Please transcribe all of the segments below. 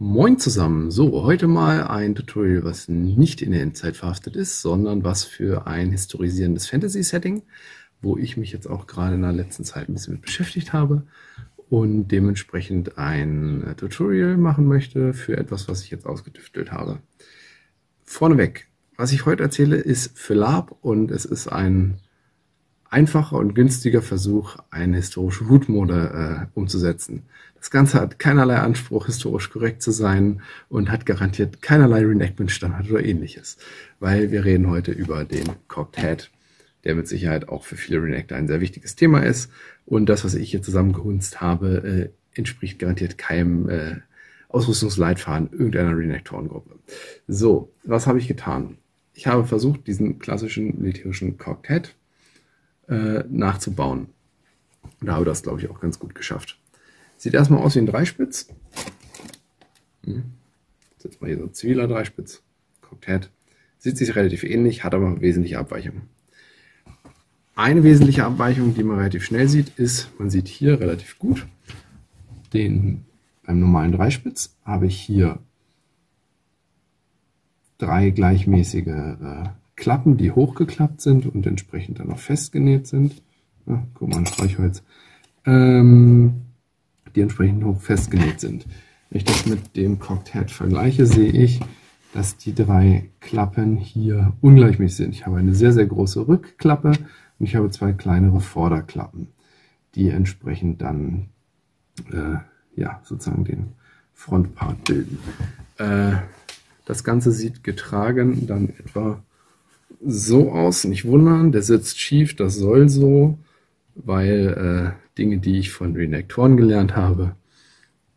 Moin zusammen. So, heute mal ein Tutorial, was nicht in der Endzeit verhaftet ist, sondern was für ein historisierendes Fantasy-Setting, wo ich mich jetzt auch gerade in der letzten Zeit ein bisschen mit beschäftigt habe und dementsprechend ein Tutorial machen möchte für etwas, was ich jetzt ausgetüftelt habe. Vorneweg, was ich heute erzähle, ist für Lab und es ist ein einfacher und günstiger Versuch, eine historische Hutmode äh, umzusetzen. Das Ganze hat keinerlei Anspruch, historisch korrekt zu sein und hat garantiert keinerlei Reenactment-Standard oder ähnliches, weil wir reden heute über den Cocked Hat, der mit Sicherheit auch für viele Reenactor ein sehr wichtiges Thema ist. Und das, was ich hier zusammengehunzt habe, äh, entspricht garantiert keinem äh, Ausrüstungsleitfaden irgendeiner Reenactorengruppe. So, was habe ich getan? Ich habe versucht, diesen klassischen militärischen Cocked Hat äh, nachzubauen. Und habe das, glaube ich, auch ganz gut geschafft. Sieht erstmal aus wie ein Dreispitz. Hm. Jetzt mal hier so ein ziviler Dreispitz. Cocked Sieht sich relativ ähnlich, hat aber wesentliche Abweichungen. Eine wesentliche Abweichung, die man relativ schnell sieht, ist, man sieht hier relativ gut, den beim normalen Dreispitz habe ich hier drei gleichmäßige äh, Klappen, die hochgeklappt sind und entsprechend dann auch festgenäht sind. Ja, guck mal, ein Streichholz. Ähm, die entsprechend hoch festgenäht sind. Wenn ich das mit dem Cocked Hat vergleiche, sehe ich, dass die drei Klappen hier ungleichmäßig sind. Ich habe eine sehr, sehr große Rückklappe und ich habe zwei kleinere Vorderklappen, die entsprechend dann äh, ja, sozusagen den Frontpart bilden. Äh, das Ganze sieht getragen dann etwa so aus. Nicht wundern, der sitzt schief, das soll so, weil äh, Dinge, die ich von Renektoren gelernt habe,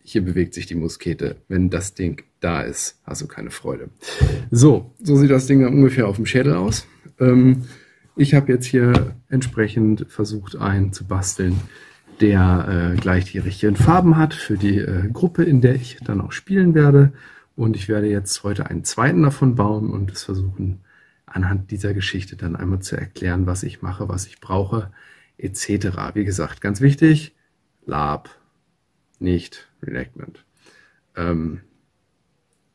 hier bewegt sich die Muskete. Wenn das Ding da ist, hast du keine Freude. So, so sieht das Ding dann ungefähr auf dem Schädel aus. Ähm, ich habe jetzt hier entsprechend versucht, einen zu basteln, der äh, gleich die richtigen Farben hat für die äh, Gruppe, in der ich dann auch spielen werde. Und ich werde jetzt heute einen zweiten davon bauen und es versuchen, anhand dieser Geschichte dann einmal zu erklären, was ich mache, was ich brauche, etc. Wie gesagt, ganz wichtig, Lab, nicht Reenactment. Ähm,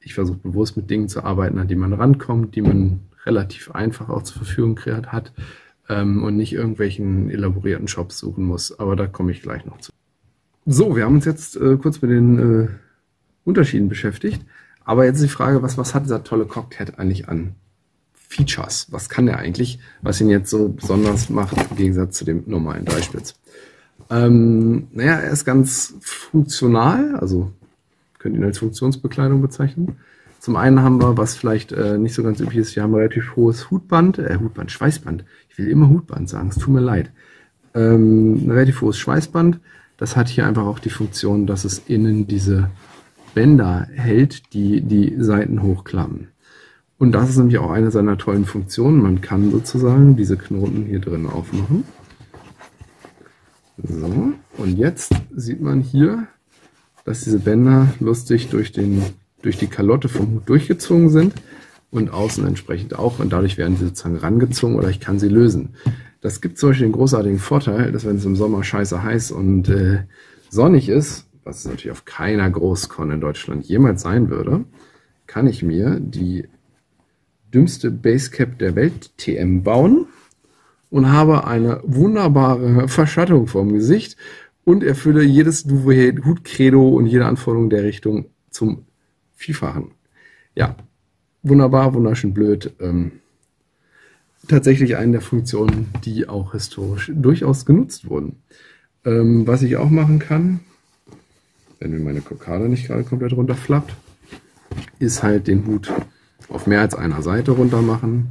ich versuche bewusst mit Dingen zu arbeiten, an die man rankommt, die man relativ einfach auch zur Verfügung hat ähm, und nicht irgendwelchen elaborierten Shops suchen muss. Aber da komme ich gleich noch zu. So, wir haben uns jetzt äh, kurz mit den äh, Unterschieden beschäftigt. Aber jetzt ist die Frage, was, was hat dieser tolle Cocktail eigentlich an Features. Was kann der eigentlich, was ihn jetzt so besonders macht im Gegensatz zu dem normalen Dreispitz? Ähm, naja, er ist ganz funktional, also könnt ihn als Funktionsbekleidung bezeichnen. Zum einen haben wir, was vielleicht äh, nicht so ganz üblich ist, wir haben ein relativ hohes Hutband, äh, Hutband, Schweißband. Ich will immer Hutband sagen, es tut mir leid. Ähm, ein relativ hohes Schweißband. Das hat hier einfach auch die Funktion, dass es innen diese Bänder hält, die die Seiten hochklappen. Und das ist nämlich auch eine seiner tollen Funktionen. Man kann sozusagen diese Knoten hier drin aufmachen. So, und jetzt sieht man hier, dass diese Bänder lustig durch, den, durch die Kalotte vom Hut durchgezogen sind und außen entsprechend auch. Und dadurch werden sie sozusagen rangezogen oder ich kann sie lösen. Das gibt zum Beispiel den großartigen Vorteil, dass wenn es im Sommer scheiße heiß und äh, sonnig ist, was es natürlich auf keiner Großkon in Deutschland jemals sein würde, kann ich mir die dümmste Basecap der Welt TM bauen und habe eine wunderbare Verschattung vom Gesicht und erfülle jedes Hut-Credo und jede Anforderung der Richtung zum Vielfachen. Ja, wunderbar, wunderschön blöd. Ähm, tatsächlich eine der Funktionen, die auch historisch durchaus genutzt wurden. Ähm, was ich auch machen kann, wenn mir meine Kokade nicht gerade komplett runterflappt, ist halt den Hut auf mehr als einer Seite runter machen.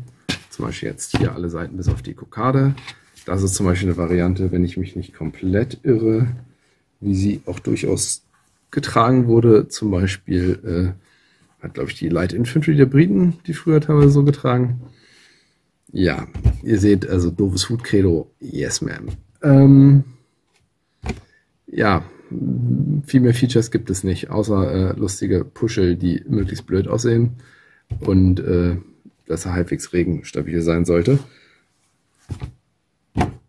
Zum Beispiel jetzt hier alle Seiten bis auf die Kokade. Das ist zum Beispiel eine Variante, wenn ich mich nicht komplett irre, wie sie auch durchaus getragen wurde. Zum Beispiel äh, hat, glaube ich, die Light Infantry der Briten die früher teilweise so getragen. Ja, ihr seht, also doofes Hut-Credo, yes ma'am. Ähm, ja, viel mehr Features gibt es nicht, außer äh, lustige Puschel, die möglichst blöd aussehen und äh, dass er halbwegs regenstabil sein sollte.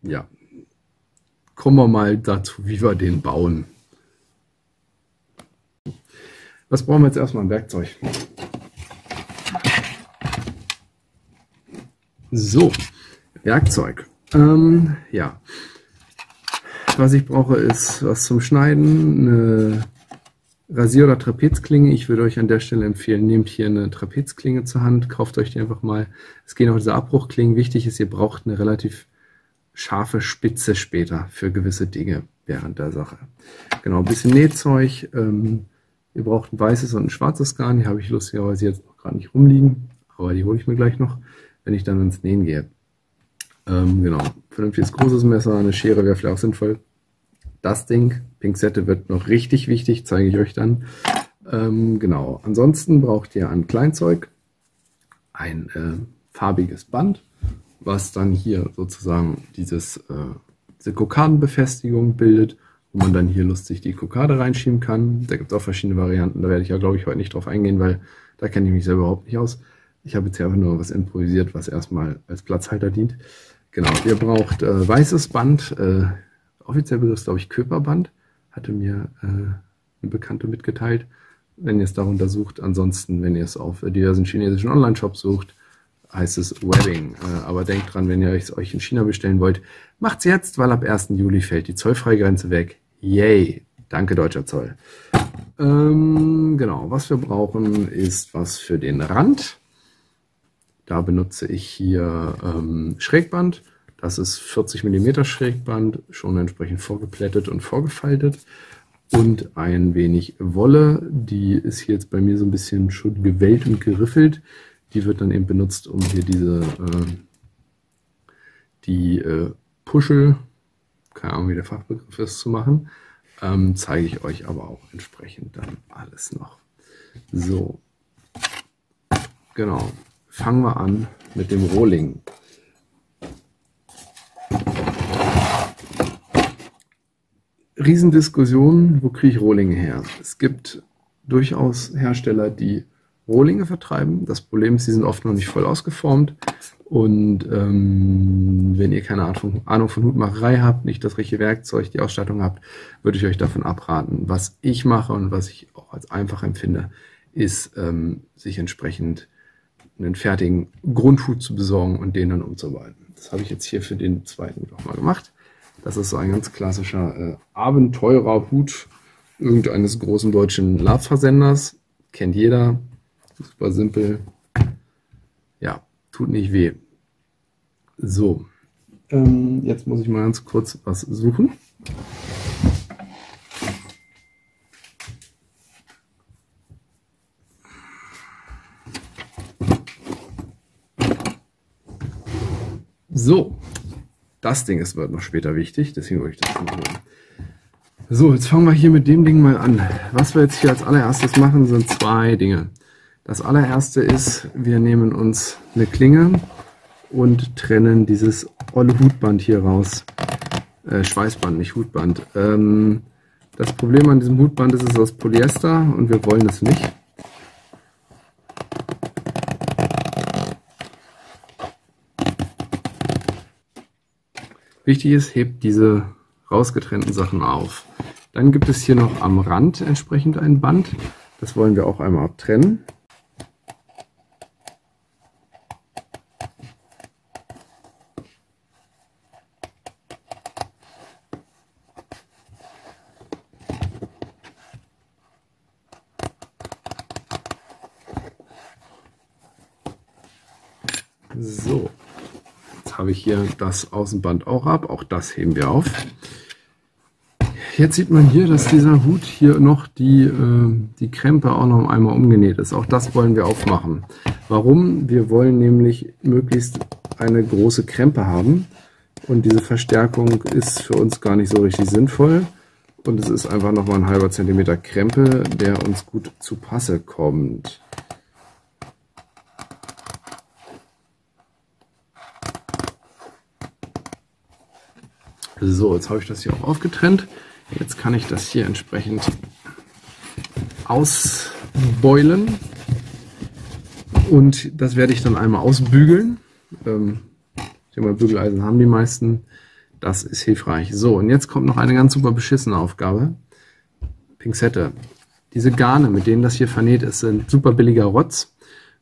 Ja, kommen wir mal dazu, wie wir den bauen. Was brauchen wir jetzt erstmal an Werkzeug? So, Werkzeug. Ähm, ja. Was ich brauche ist was zum Schneiden, eine Rasier- oder Trapezklinge. Ich würde euch an der Stelle empfehlen, nehmt hier eine Trapezklinge zur Hand, kauft euch die einfach mal. Es gehen auch diese Abbruchklingen. Wichtig ist, ihr braucht eine relativ scharfe Spitze später für gewisse Dinge während der Sache. Genau, ein bisschen Nähzeug. Ähm, ihr braucht ein weißes und ein schwarzes Garn. Die habe ich lustigerweise jetzt noch gerade nicht rumliegen, aber die hole ich mir gleich noch, wenn ich dann ins Nähen gehe. Ähm, genau, vernünftiges großes Messer, eine Schere wäre vielleicht auch sinnvoll. Das Ding, Pinzette wird noch richtig wichtig, zeige ich euch dann. Ähm, genau, ansonsten braucht ihr an Kleinzeug ein äh, farbiges Band, was dann hier sozusagen dieses, äh, diese Kokardenbefestigung bildet, wo man dann hier lustig die Kokade reinschieben kann. Da gibt es auch verschiedene Varianten, da werde ich ja glaube ich heute nicht drauf eingehen, weil da kenne ich mich selber überhaupt nicht aus. Ich habe jetzt hier einfach nur was improvisiert, was erstmal als Platzhalter dient. Genau, ihr braucht äh, weißes Band, äh, offiziell es, glaube ich, Körperband, hatte mir äh, eine Bekannte mitgeteilt, wenn ihr es darunter sucht. Ansonsten, wenn ihr es auf diversen chinesischen Online-Shops sucht, heißt es Webbing. Äh, aber denkt dran, wenn ihr es euch in China bestellen wollt, macht's jetzt, weil ab 1. Juli fällt die Zollfreigrenze weg. Yay! Danke, deutscher Zoll. Ähm, genau, was wir brauchen, ist was für den Rand. Da benutze ich hier ähm, Schrägband. Das ist 40 mm Schrägband, schon entsprechend vorgeplättet und vorgefaltet. Und ein wenig Wolle, die ist hier jetzt bei mir so ein bisschen schon gewellt und geriffelt. Die wird dann eben benutzt, um hier diese äh, die äh, Puschel, keine Ahnung wie der Fachbegriff ist, zu machen. Ähm, zeige ich euch aber auch entsprechend dann alles noch. So, genau fangen wir an mit dem Rohling. Riesendiskussion, wo kriege ich Rohlinge her? Es gibt durchaus Hersteller, die Rohlinge vertreiben. Das Problem ist, sie sind oft noch nicht voll ausgeformt. Und ähm, wenn ihr keine Ahnung von Hutmacherei habt, nicht das richtige Werkzeug, die Ausstattung habt, würde ich euch davon abraten. Was ich mache und was ich auch als einfach empfinde, ist, ähm, sich entsprechend einen fertigen Grundhut zu besorgen und den dann umzuarbeiten. Das habe ich jetzt hier für den zweiten auch mal gemacht. Das ist so ein ganz klassischer äh, Abenteurer Hut irgendeines großen deutschen Labversenders. Kennt jeder. Super simpel. Ja, tut nicht weh. So, ähm, jetzt muss ich mal ganz kurz was suchen. So, das Ding ist, wird noch später wichtig, deswegen wollte ich das mal holen. So, jetzt fangen wir hier mit dem Ding mal an. Was wir jetzt hier als allererstes machen, sind zwei Dinge. Das allererste ist, wir nehmen uns eine Klinge und trennen dieses olle Hutband hier raus. Äh, Schweißband, nicht Hutband. Ähm, das Problem an diesem Hutband ist, es ist aus Polyester und wir wollen es nicht. Wichtig ist, hebt diese rausgetrennten Sachen auf. Dann gibt es hier noch am Rand entsprechend ein Band. Das wollen wir auch einmal abtrennen. So, habe ich hier das Außenband auch ab. Auch das heben wir auf. Jetzt sieht man hier, dass dieser Hut hier noch die, äh, die Krempe auch noch einmal umgenäht ist. Auch das wollen wir aufmachen. Warum? Wir wollen nämlich möglichst eine große Krempe haben. Und diese Verstärkung ist für uns gar nicht so richtig sinnvoll. Und es ist einfach nochmal ein halber Zentimeter Krempe, der uns gut zu Passe kommt. So, jetzt habe ich das hier auch aufgetrennt. Jetzt kann ich das hier entsprechend ausbeulen. Und das werde ich dann einmal ausbügeln. Ähm, ich denke mal, Bügeleisen haben die meisten. Das ist hilfreich. So, und jetzt kommt noch eine ganz super beschissene Aufgabe. Pinzette. Diese Garne, mit denen das hier vernäht ist, sind super billiger Rotz.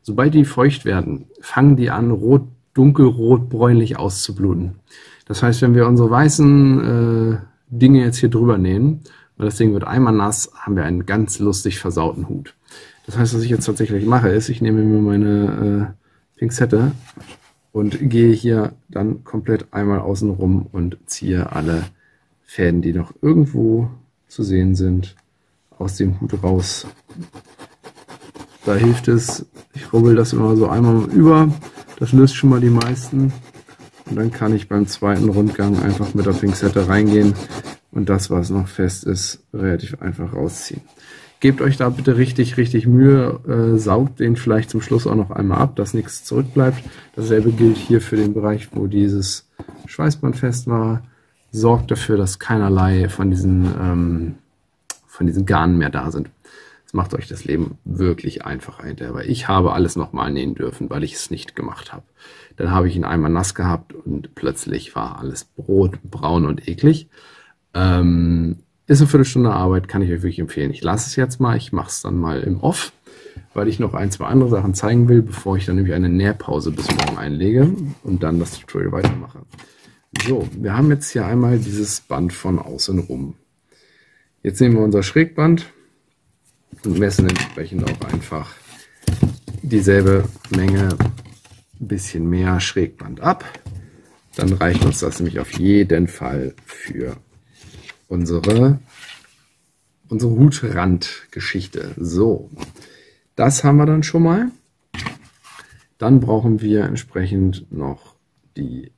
Sobald die feucht werden, fangen die an, rot, dunkelrot, bräunlich auszubluten. Das heißt, wenn wir unsere weißen äh, Dinge jetzt hier drüber nähen, und das Ding wird einmal nass, haben wir einen ganz lustig versauten Hut. Das heißt, was ich jetzt tatsächlich mache, ist, ich nehme mir meine äh, Pinzette und gehe hier dann komplett einmal außen rum und ziehe alle Fäden, die noch irgendwo zu sehen sind, aus dem Hut raus. Da hilft es, ich rubbel das immer so einmal über, das löst schon mal die meisten. Und dann kann ich beim zweiten Rundgang einfach mit der Pinzette reingehen und das, was noch fest ist, relativ einfach rausziehen. Gebt euch da bitte richtig, richtig Mühe, äh, saugt den vielleicht zum Schluss auch noch einmal ab, dass nichts zurückbleibt. Dasselbe gilt hier für den Bereich, wo dieses Schweißband fest war. Sorgt dafür, dass keinerlei von diesen, ähm, von diesen Garnen mehr da sind. Macht euch das Leben wirklich einfacher hinterher, weil ich habe alles nochmal nähen dürfen, weil ich es nicht gemacht habe. Dann habe ich ihn einmal nass gehabt und plötzlich war alles Brot, braun und eklig. Ähm, ist eine Viertelstunde Arbeit, kann ich euch wirklich empfehlen. Ich lasse es jetzt mal, ich mache es dann mal im Off, weil ich noch ein, zwei andere Sachen zeigen will, bevor ich dann nämlich eine Nährpause bis morgen einlege und dann das Tutorial weitermache. So, wir haben jetzt hier einmal dieses Band von außen rum. Jetzt nehmen wir unser Schrägband und messen entsprechend auch einfach dieselbe Menge, ein bisschen mehr Schrägband ab. Dann reicht uns das nämlich auf jeden Fall für unsere, unsere Hutrandgeschichte. So, das haben wir dann schon mal. Dann brauchen wir entsprechend noch die,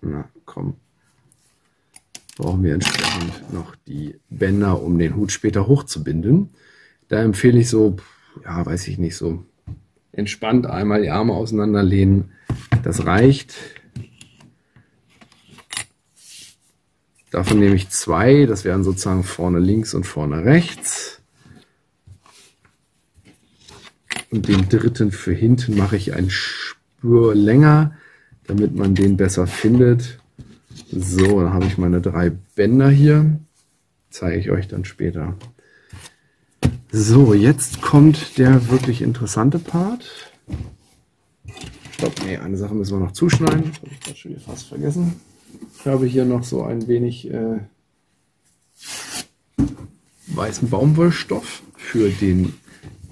na komm, brauchen wir entsprechend noch die Bänder, um den Hut später hochzubinden. Da empfehle ich so, ja, weiß ich nicht, so entspannt einmal die Arme auseinanderlehnen. Das reicht. Davon nehme ich zwei, das wären sozusagen vorne links und vorne rechts. Und den dritten für hinten mache ich ein Spür länger, damit man den besser findet. So, dann habe ich meine drei Bänder hier. Zeige ich euch dann später. So, jetzt kommt der wirklich interessante Part. Stopp, nee, eine Sache müssen wir noch zuschneiden. Das habe ich gerade schon fast vergessen. Ich habe hier noch so ein wenig äh, weißen Baumwollstoff für den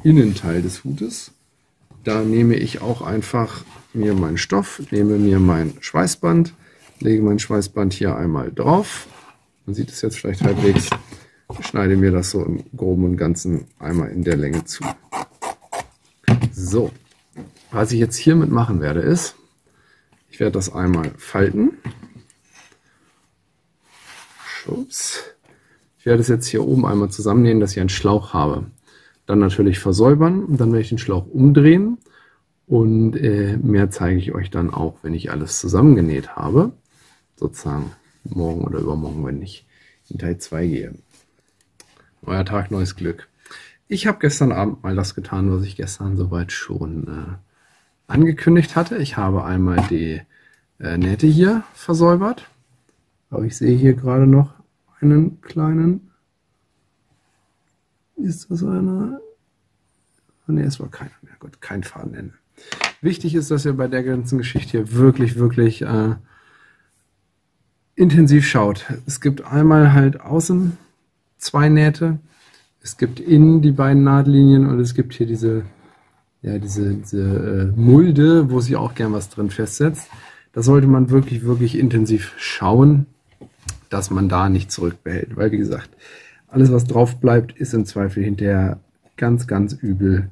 Innenteil des Hutes. Da nehme ich auch einfach mir meinen Stoff, nehme mir mein Schweißband, lege mein Schweißband hier einmal drauf. Man sieht es jetzt vielleicht halbwegs. Schneide mir das so im Groben und Ganzen einmal in der Länge zu. So, was ich jetzt hiermit machen werde ist, ich werde das einmal falten Ups. Ich werde es jetzt hier oben einmal zusammennähen, dass ich einen Schlauch habe. Dann natürlich versäubern und dann werde ich den Schlauch umdrehen. Und äh, mehr zeige ich euch dann auch, wenn ich alles zusammengenäht habe. Sozusagen morgen oder übermorgen, wenn ich in Teil 2 gehe. Neuer Tag, neues Glück. Ich habe gestern Abend mal das getan, was ich gestern soweit schon äh, angekündigt hatte. Ich habe einmal die äh, Nähte hier versäubert. Aber ich sehe hier gerade noch einen kleinen. Ist das einer? Ne, es war keiner mehr. Gut, kein Fadenende. Wichtig ist, dass ihr bei der ganzen Geschichte hier wirklich, wirklich äh, intensiv schaut. Es gibt einmal halt außen zwei Nähte. Es gibt innen die beiden Nahtlinien und es gibt hier diese, ja, diese, diese äh, Mulde, wo sich auch gern was drin festsetzt. Da sollte man wirklich, wirklich intensiv schauen dass man da nicht zurückbehält. Weil, wie gesagt, alles, was drauf bleibt, ist im Zweifel hinterher ganz, ganz übel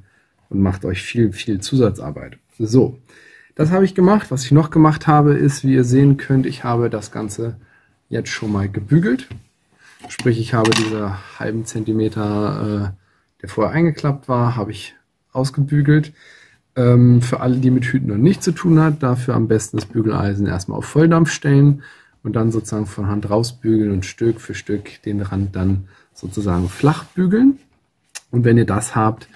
und macht euch viel, viel Zusatzarbeit. So, das habe ich gemacht. Was ich noch gemacht habe, ist, wie ihr sehen könnt, ich habe das Ganze jetzt schon mal gebügelt. Sprich, ich habe diese halben Zentimeter, äh, der vorher eingeklappt war, habe ich ausgebügelt. Ähm, für alle, die mit Hüten noch nichts zu tun hat, dafür am besten das Bügeleisen erstmal auf Volldampf stellen und dann sozusagen von Hand rausbügeln und Stück für Stück den Rand dann sozusagen flach bügeln. Und wenn ihr das habt,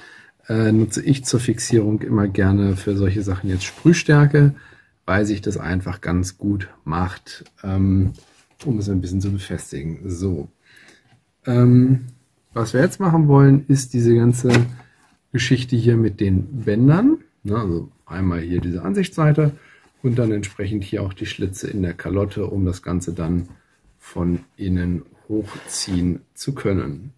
äh, nutze ich zur Fixierung immer gerne für solche Sachen jetzt Sprühstärke, weil sich das einfach ganz gut macht, ähm, um es ein bisschen zu befestigen. So. Ähm, was wir jetzt machen wollen, ist diese ganze Geschichte hier mit den Bändern. Ne, also einmal hier diese Ansichtsseite und dann entsprechend hier auch die Schlitze in der Kalotte, um das Ganze dann von innen hochziehen zu können.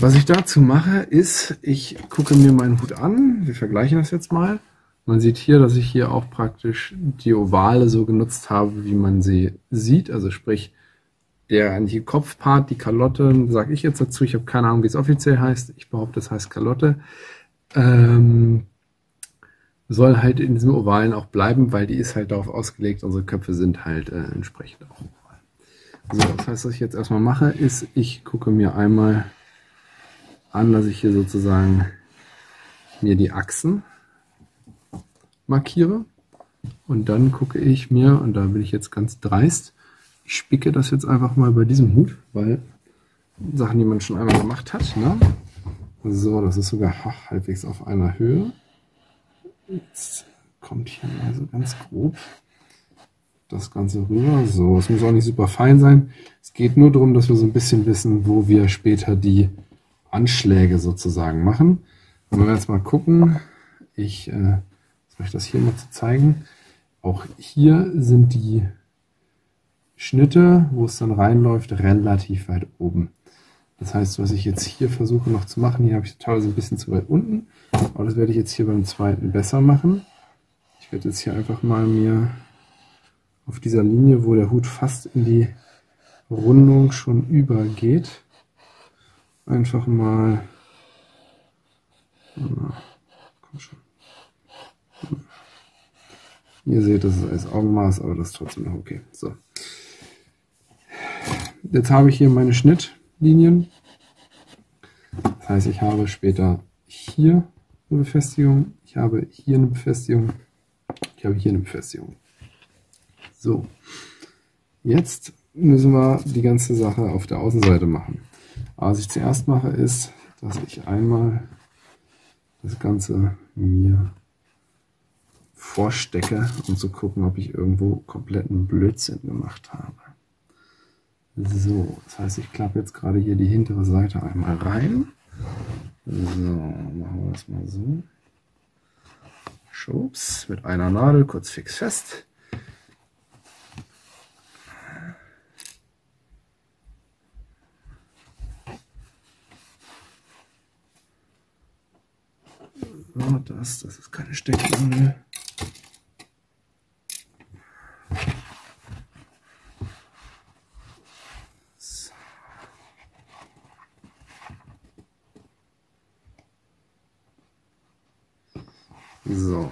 Was ich dazu mache, ist, ich gucke mir meinen Hut an. Wir vergleichen das jetzt mal. Man sieht hier, dass ich hier auch praktisch die Ovale so genutzt habe, wie man sie sieht. Also sprich, der eigentliche Kopfpart, die Kalotte, sage ich jetzt dazu. Ich habe keine Ahnung, wie es offiziell heißt. Ich behaupte, es heißt Kalotte. Ähm, soll halt in diesem Ovalen auch bleiben, weil die ist halt darauf ausgelegt, unsere Köpfe sind halt äh, entsprechend auch oval. So, das heißt, was ich jetzt erstmal mache, ist, ich gucke mir einmal an, dass ich hier sozusagen mir die Achsen markiere. Und dann gucke ich mir, und da bin ich jetzt ganz dreist, ich spicke das jetzt einfach mal bei diesem Hut, weil Sachen, die man schon einmal gemacht hat. Ne? So, das ist sogar halbwegs auf einer Höhe. Jetzt kommt hier mal so ganz grob das Ganze rüber. So, es muss auch nicht super fein sein. Es geht nur darum, dass wir so ein bisschen wissen, wo wir später die Anschläge sozusagen machen. Wenn wir jetzt mal gucken, ich äh, soll ich das hier mal zeigen. Auch hier sind die Schnitte, wo es dann reinläuft, relativ weit oben. Das heißt, was ich jetzt hier versuche noch zu machen, hier habe ich teilweise ein bisschen zu weit unten, aber das werde ich jetzt hier beim zweiten besser machen. Ich werde jetzt hier einfach mal mir auf dieser Linie, wo der Hut fast in die Rundung schon übergeht, einfach mal, komm schon. Ihr seht, das ist als Augenmaß, aber das ist trotzdem noch okay. So. Jetzt habe ich hier meine Schnittlinien. Das heißt, ich habe später hier eine Befestigung, ich habe hier eine Befestigung, ich habe hier eine Befestigung. So, jetzt müssen wir die ganze Sache auf der Außenseite machen. was ich zuerst mache, ist, dass ich einmal das Ganze mir vorstecke, um zu gucken, ob ich irgendwo kompletten Blödsinn gemacht habe. So, das heißt, ich klappe jetzt gerade hier die hintere Seite einmal rein. So, machen wir das mal so. Schubs mit einer Nadel kurz fix fest. So, das, das ist keine Stecknadel. So,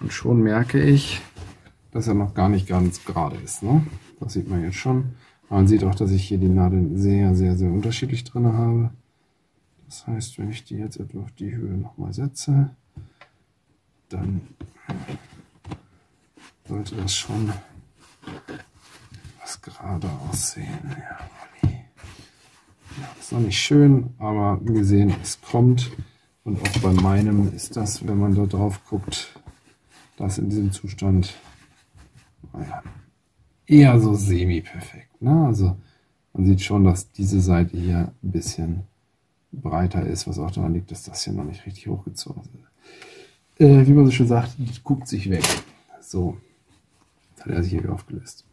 und schon merke ich, dass er noch gar nicht ganz gerade ist. Ne? Das sieht man jetzt schon. man sieht auch, dass ich hier die Nadeln sehr, sehr, sehr unterschiedlich drin habe. Das heißt, wenn ich die jetzt etwa auf die Höhe nochmal setze, dann sollte das schon was gerade aussehen. Ja, ist noch nicht schön, aber wie gesehen, es kommt. Und auch bei meinem ist das, wenn man da drauf guckt, das in diesem Zustand naja, eher so semi-perfekt. Ne? Also man sieht schon, dass diese Seite hier ein bisschen breiter ist, was auch daran liegt, dass das hier noch nicht richtig hochgezogen ist. Äh, wie man so schon sagt, guckt sich weg. So, jetzt hat er sich hier aufgelöst.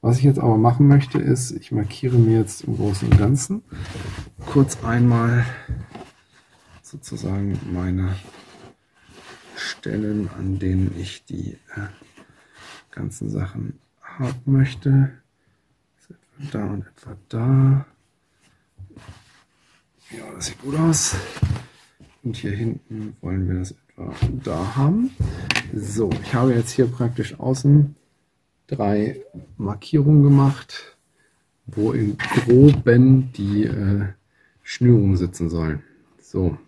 Was ich jetzt aber machen möchte, ist, ich markiere mir jetzt im Großen und Ganzen kurz einmal sozusagen meine Stellen, an denen ich die äh, ganzen Sachen haben möchte. etwa da und etwa da. Ja, das sieht gut aus. Und hier hinten wollen wir das etwa da haben. So, ich habe jetzt hier praktisch außen drei Markierungen gemacht, wo im Groben die äh, Schnürungen sitzen sollen. So,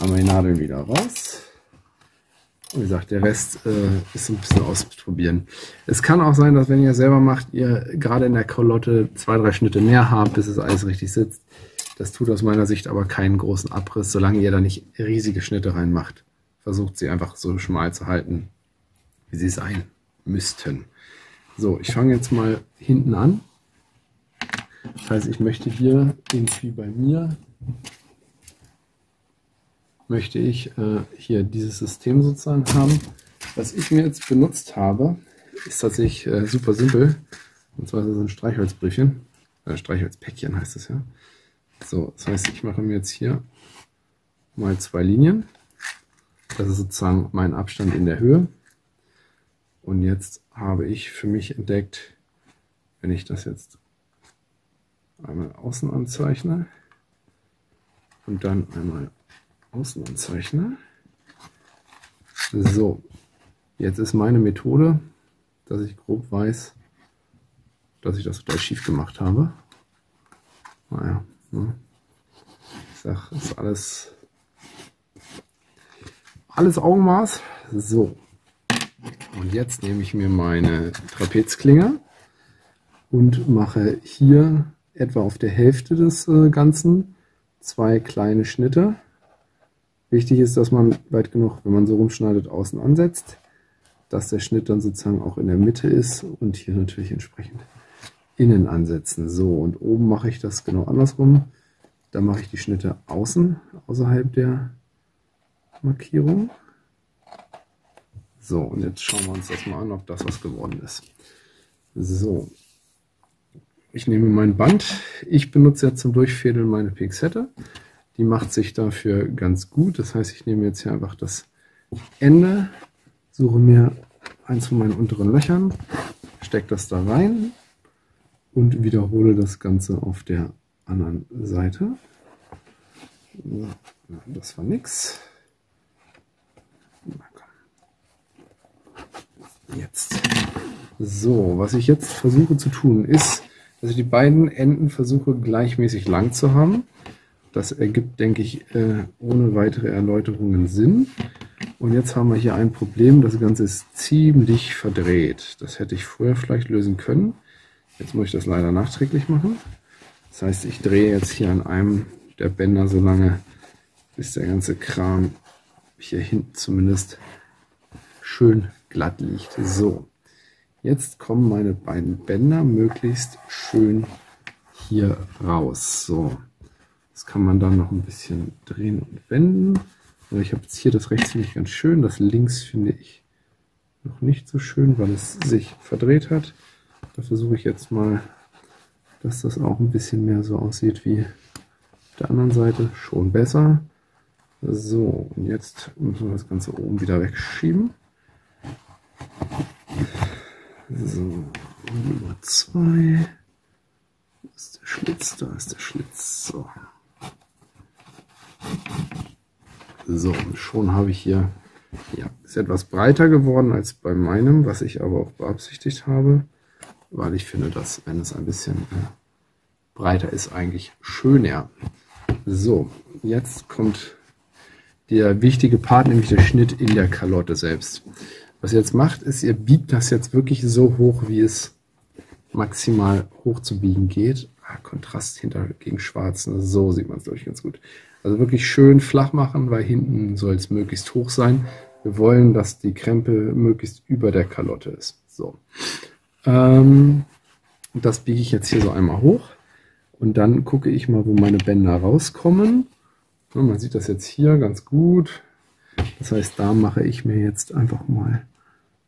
Einmal die Nadeln wieder raus. Wie gesagt, der Rest äh, ist ein bisschen ausprobieren. Es kann auch sein, dass wenn ihr selber macht, ihr gerade in der Kolotte zwei, drei Schnitte mehr habt, bis es alles richtig sitzt. Das tut aus meiner Sicht aber keinen großen Abriss, solange ihr da nicht riesige Schnitte reinmacht. Versucht sie einfach so schmal zu halten, wie sie sein müssten. So, ich fange jetzt mal hinten an. Das heißt, ich möchte hier, irgendwie bei mir, möchte ich äh, hier dieses System sozusagen haben. Was ich mir jetzt benutzt habe, ist tatsächlich äh, super simpel. Und zwar ist es ein Streichholzbriefchen. Äh, Streichholzpäckchen heißt es ja. So, das heißt, ich mache mir jetzt hier mal zwei Linien. Das ist sozusagen mein Abstand in der Höhe. Und jetzt habe ich für mich entdeckt, wenn ich das jetzt einmal außen anzeichne und dann einmal außen anzeichne. So, jetzt ist meine Methode, dass ich grob weiß, dass ich das gleich schief gemacht habe. Naja, ne? ich sag, ist alles, alles Augenmaß. So, und jetzt nehme ich mir meine Trapezklinge und mache hier etwa auf der Hälfte des äh, Ganzen zwei kleine Schnitte. Wichtig ist, dass man weit genug, wenn man so rumschneidet, außen ansetzt, dass der Schnitt dann sozusagen auch in der Mitte ist und hier natürlich entsprechend innen ansetzen. So, und oben mache ich das genau andersrum. Da mache ich die Schnitte außen, außerhalb der Markierung. So, und jetzt schauen wir uns das mal an, ob das was geworden ist. So, ich nehme mein Band. Ich benutze jetzt zum Durchfädeln meine Pinzette. Die macht sich dafür ganz gut. Das heißt, ich nehme jetzt hier einfach das Ende, suche mir eins von meinen unteren Löchern, stecke das da rein und wiederhole das Ganze auf der anderen Seite. Das war nix. Jetzt. So, was ich jetzt versuche zu tun ist, dass ich die beiden Enden versuche gleichmäßig lang zu haben. Das ergibt, denke ich, äh, ohne weitere Erläuterungen Sinn. Und jetzt haben wir hier ein Problem. Das Ganze ist ziemlich verdreht. Das hätte ich vorher vielleicht lösen können. Jetzt muss ich das leider nachträglich machen. Das heißt, ich drehe jetzt hier an einem der Bänder so lange, bis der ganze Kram hier hinten zumindest schön glatt liegt. So, jetzt kommen meine beiden Bänder möglichst schön hier raus. So, das kann man dann noch ein bisschen drehen und wenden. Aber ich habe jetzt hier das rechts ich ganz schön, das links finde ich noch nicht so schön, weil es sich verdreht hat. Da versuche ich jetzt mal, dass das auch ein bisschen mehr so aussieht wie auf der anderen Seite. Schon besser. So, und jetzt müssen wir das Ganze oben wieder wegschieben. So, Nummer 2. Wo ist der Schlitz? Da ist der Schlitz. So. So, schon habe ich hier, ja, ist etwas breiter geworden als bei meinem, was ich aber auch beabsichtigt habe, weil ich finde, dass, wenn es ein bisschen äh, breiter ist, eigentlich schöner. So, jetzt kommt der wichtige Part, nämlich der Schnitt in der Kalotte selbst. Was ihr jetzt macht, ist, ihr biegt das jetzt wirklich so hoch, wie es maximal hoch zu biegen geht. Ah, Kontrast hinter gegen schwarz, so sieht man es, glaube ich, ganz gut. Also wirklich schön flach machen, weil hinten soll es möglichst hoch sein. Wir wollen, dass die Krempe möglichst über der Kalotte ist. So. Ähm, das biege ich jetzt hier so einmal hoch. Und dann gucke ich mal, wo meine Bänder rauskommen. Ja, man sieht das jetzt hier ganz gut. Das heißt, da mache ich mir jetzt einfach mal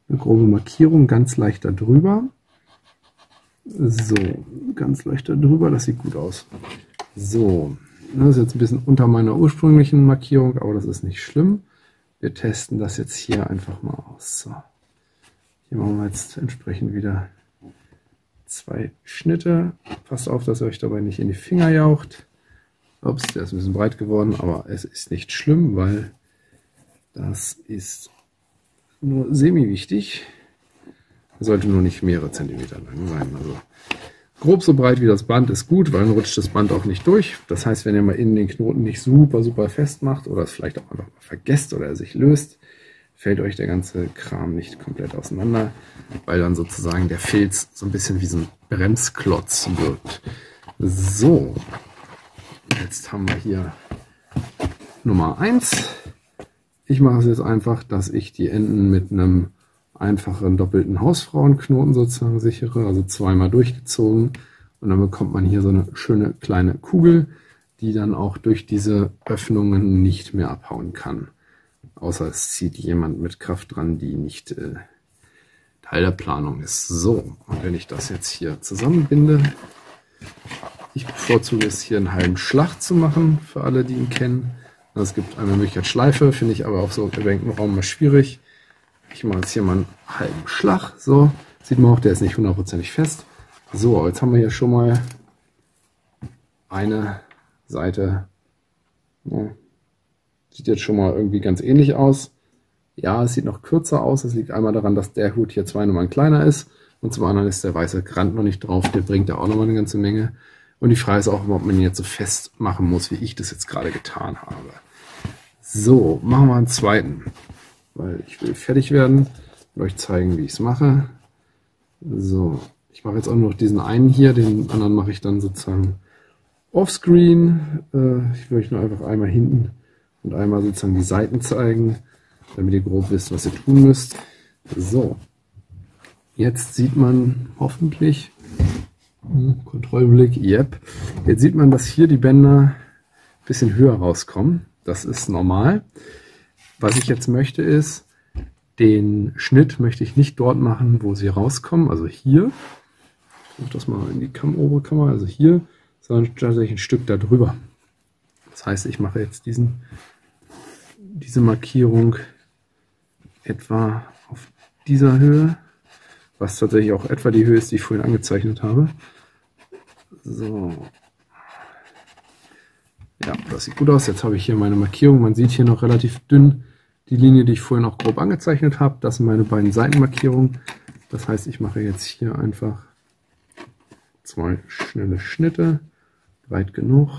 eine grobe Markierung, ganz leicht darüber. So, ganz leicht darüber, das sieht gut aus. So, das ist jetzt ein bisschen unter meiner ursprünglichen Markierung, aber das ist nicht schlimm. Wir testen das jetzt hier einfach mal aus. So. Hier machen wir jetzt entsprechend wieder zwei Schnitte. Passt auf, dass ihr euch dabei nicht in die Finger jaucht. Ups, der ist ein bisschen breit geworden, aber es ist nicht schlimm, weil das ist nur semi-wichtig. Sollte nur nicht mehrere Zentimeter lang sein. Also grob so breit wie das Band ist gut, weil dann rutscht das Band auch nicht durch. Das heißt, wenn ihr mal innen den Knoten nicht super, super fest macht oder es vielleicht auch einfach mal vergesst oder er sich löst, fällt euch der ganze Kram nicht komplett auseinander, weil dann sozusagen der Filz so ein bisschen wie so ein Bremsklotz wirkt. So, jetzt haben wir hier Nummer 1. Ich mache es jetzt einfach, dass ich die Enden mit einem einfachen doppelten Hausfrauenknoten sozusagen sichere, also zweimal durchgezogen Und dann bekommt man hier so eine schöne kleine Kugel, die dann auch durch diese Öffnungen nicht mehr abhauen kann. Außer es zieht jemand mit Kraft dran, die nicht äh, Teil der Planung ist. So, und wenn ich das jetzt hier zusammenbinde, ich bevorzuge es hier einen halben Schlag zu machen, für alle, die ihn kennen. Es gibt eine Möglichkeit Schleife, finde ich aber auf so beengten Raum mal schwierig. Ich mache jetzt hier mal einen halben Schlag. So, sieht man auch, der ist nicht hundertprozentig fest. So, jetzt haben wir hier schon mal eine Seite. Ja, sieht jetzt schon mal irgendwie ganz ähnlich aus. Ja, es sieht noch kürzer aus. Das liegt einmal daran, dass der Hut hier zwei Nummern kleiner ist. Und zum anderen ist der weiße Rand noch nicht drauf. Der bringt da auch nochmal eine ganze Menge. Und die Frage ist auch, ob man ihn jetzt so fest machen muss, wie ich das jetzt gerade getan habe. So, machen wir einen zweiten. Weil ich will fertig werden und euch zeigen, wie ich es mache. So, ich mache jetzt auch nur noch diesen einen hier, den anderen mache ich dann sozusagen offscreen. Äh, ich will euch nur einfach einmal hinten und einmal sozusagen die Seiten zeigen, damit ihr grob wisst, was ihr tun müsst. So, jetzt sieht man hoffentlich, hm, Kontrollblick, yep. Jetzt sieht man, dass hier die Bänder ein bisschen höher rauskommen. Das ist normal. Was ich jetzt möchte ist, den Schnitt möchte ich nicht dort machen, wo sie rauskommen, also hier. Ich mache das mal in die Kam obere Kamera, also hier, sondern tatsächlich ein Stück darüber. Das heißt, ich mache jetzt diesen, diese Markierung etwa auf dieser Höhe was tatsächlich auch etwa die Höhe ist, die ich vorhin angezeichnet habe. So. Ja, das sieht gut aus. Jetzt habe ich hier meine Markierung. Man sieht hier noch relativ dünn die Linie, die ich vorhin auch grob angezeichnet habe. Das sind meine beiden Seitenmarkierungen. Das heißt, ich mache jetzt hier einfach zwei schnelle Schnitte. Breit genug.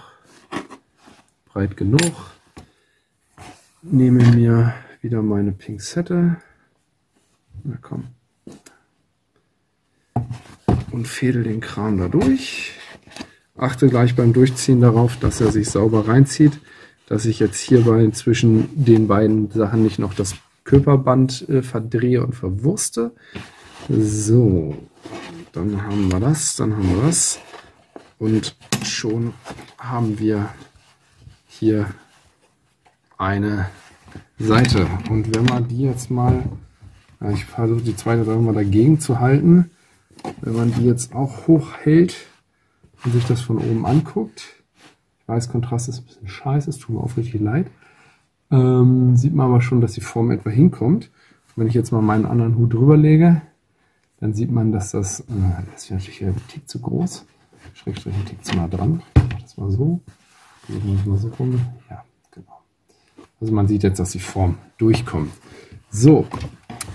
Breit genug. Nehme mir wieder meine Pinzette. Na komm, und fädel den Kram da durch. Achte gleich beim Durchziehen darauf, dass er sich sauber reinzieht, dass ich jetzt hierbei zwischen den beiden Sachen nicht noch das Körperband äh, verdrehe und verwurste. So, dann haben wir das, dann haben wir das. Und schon haben wir hier eine Seite. Und wenn man die jetzt mal, ich versuche die zweite Seite mal dagegen zu halten, wenn man die jetzt auch hoch hält und sich das von oben anguckt, ich weiß, Kontrast ist ein bisschen scheiße, es tut mir aufrichtig leid, ähm, sieht man aber schon, dass die Form etwa hinkommt. wenn ich jetzt mal meinen anderen Hut drüber lege, dann sieht man, dass das, äh, das ist natürlich ein Tick zu groß, Schrägstrich ein Tick zu nah dran. Ich mache das mal so, versuchen wir das mal so rum. Ja, genau. Also man sieht jetzt, dass die Form durchkommt. So,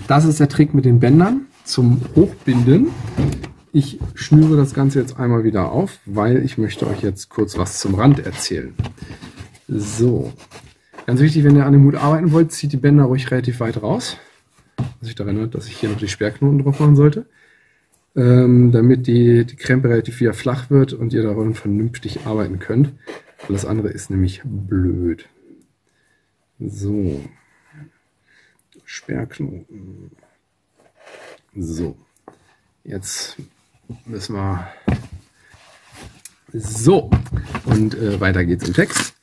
das ist der Trick mit den Bändern zum Hochbinden. Ich schnüre das Ganze jetzt einmal wieder auf, weil ich möchte euch jetzt kurz was zum Rand erzählen. So, ganz wichtig, wenn ihr an dem Hut arbeiten wollt, zieht die Bänder ruhig relativ weit raus. Was ich daran erinnert, dass ich hier noch die Sperrknoten drauf machen sollte. Ähm, damit die, die Krempe relativ wieder flach wird und ihr daran vernünftig arbeiten könnt. Alles andere ist nämlich blöd. So. Sperrknoten. So, jetzt müssen wir. So, und äh, weiter geht's im Text.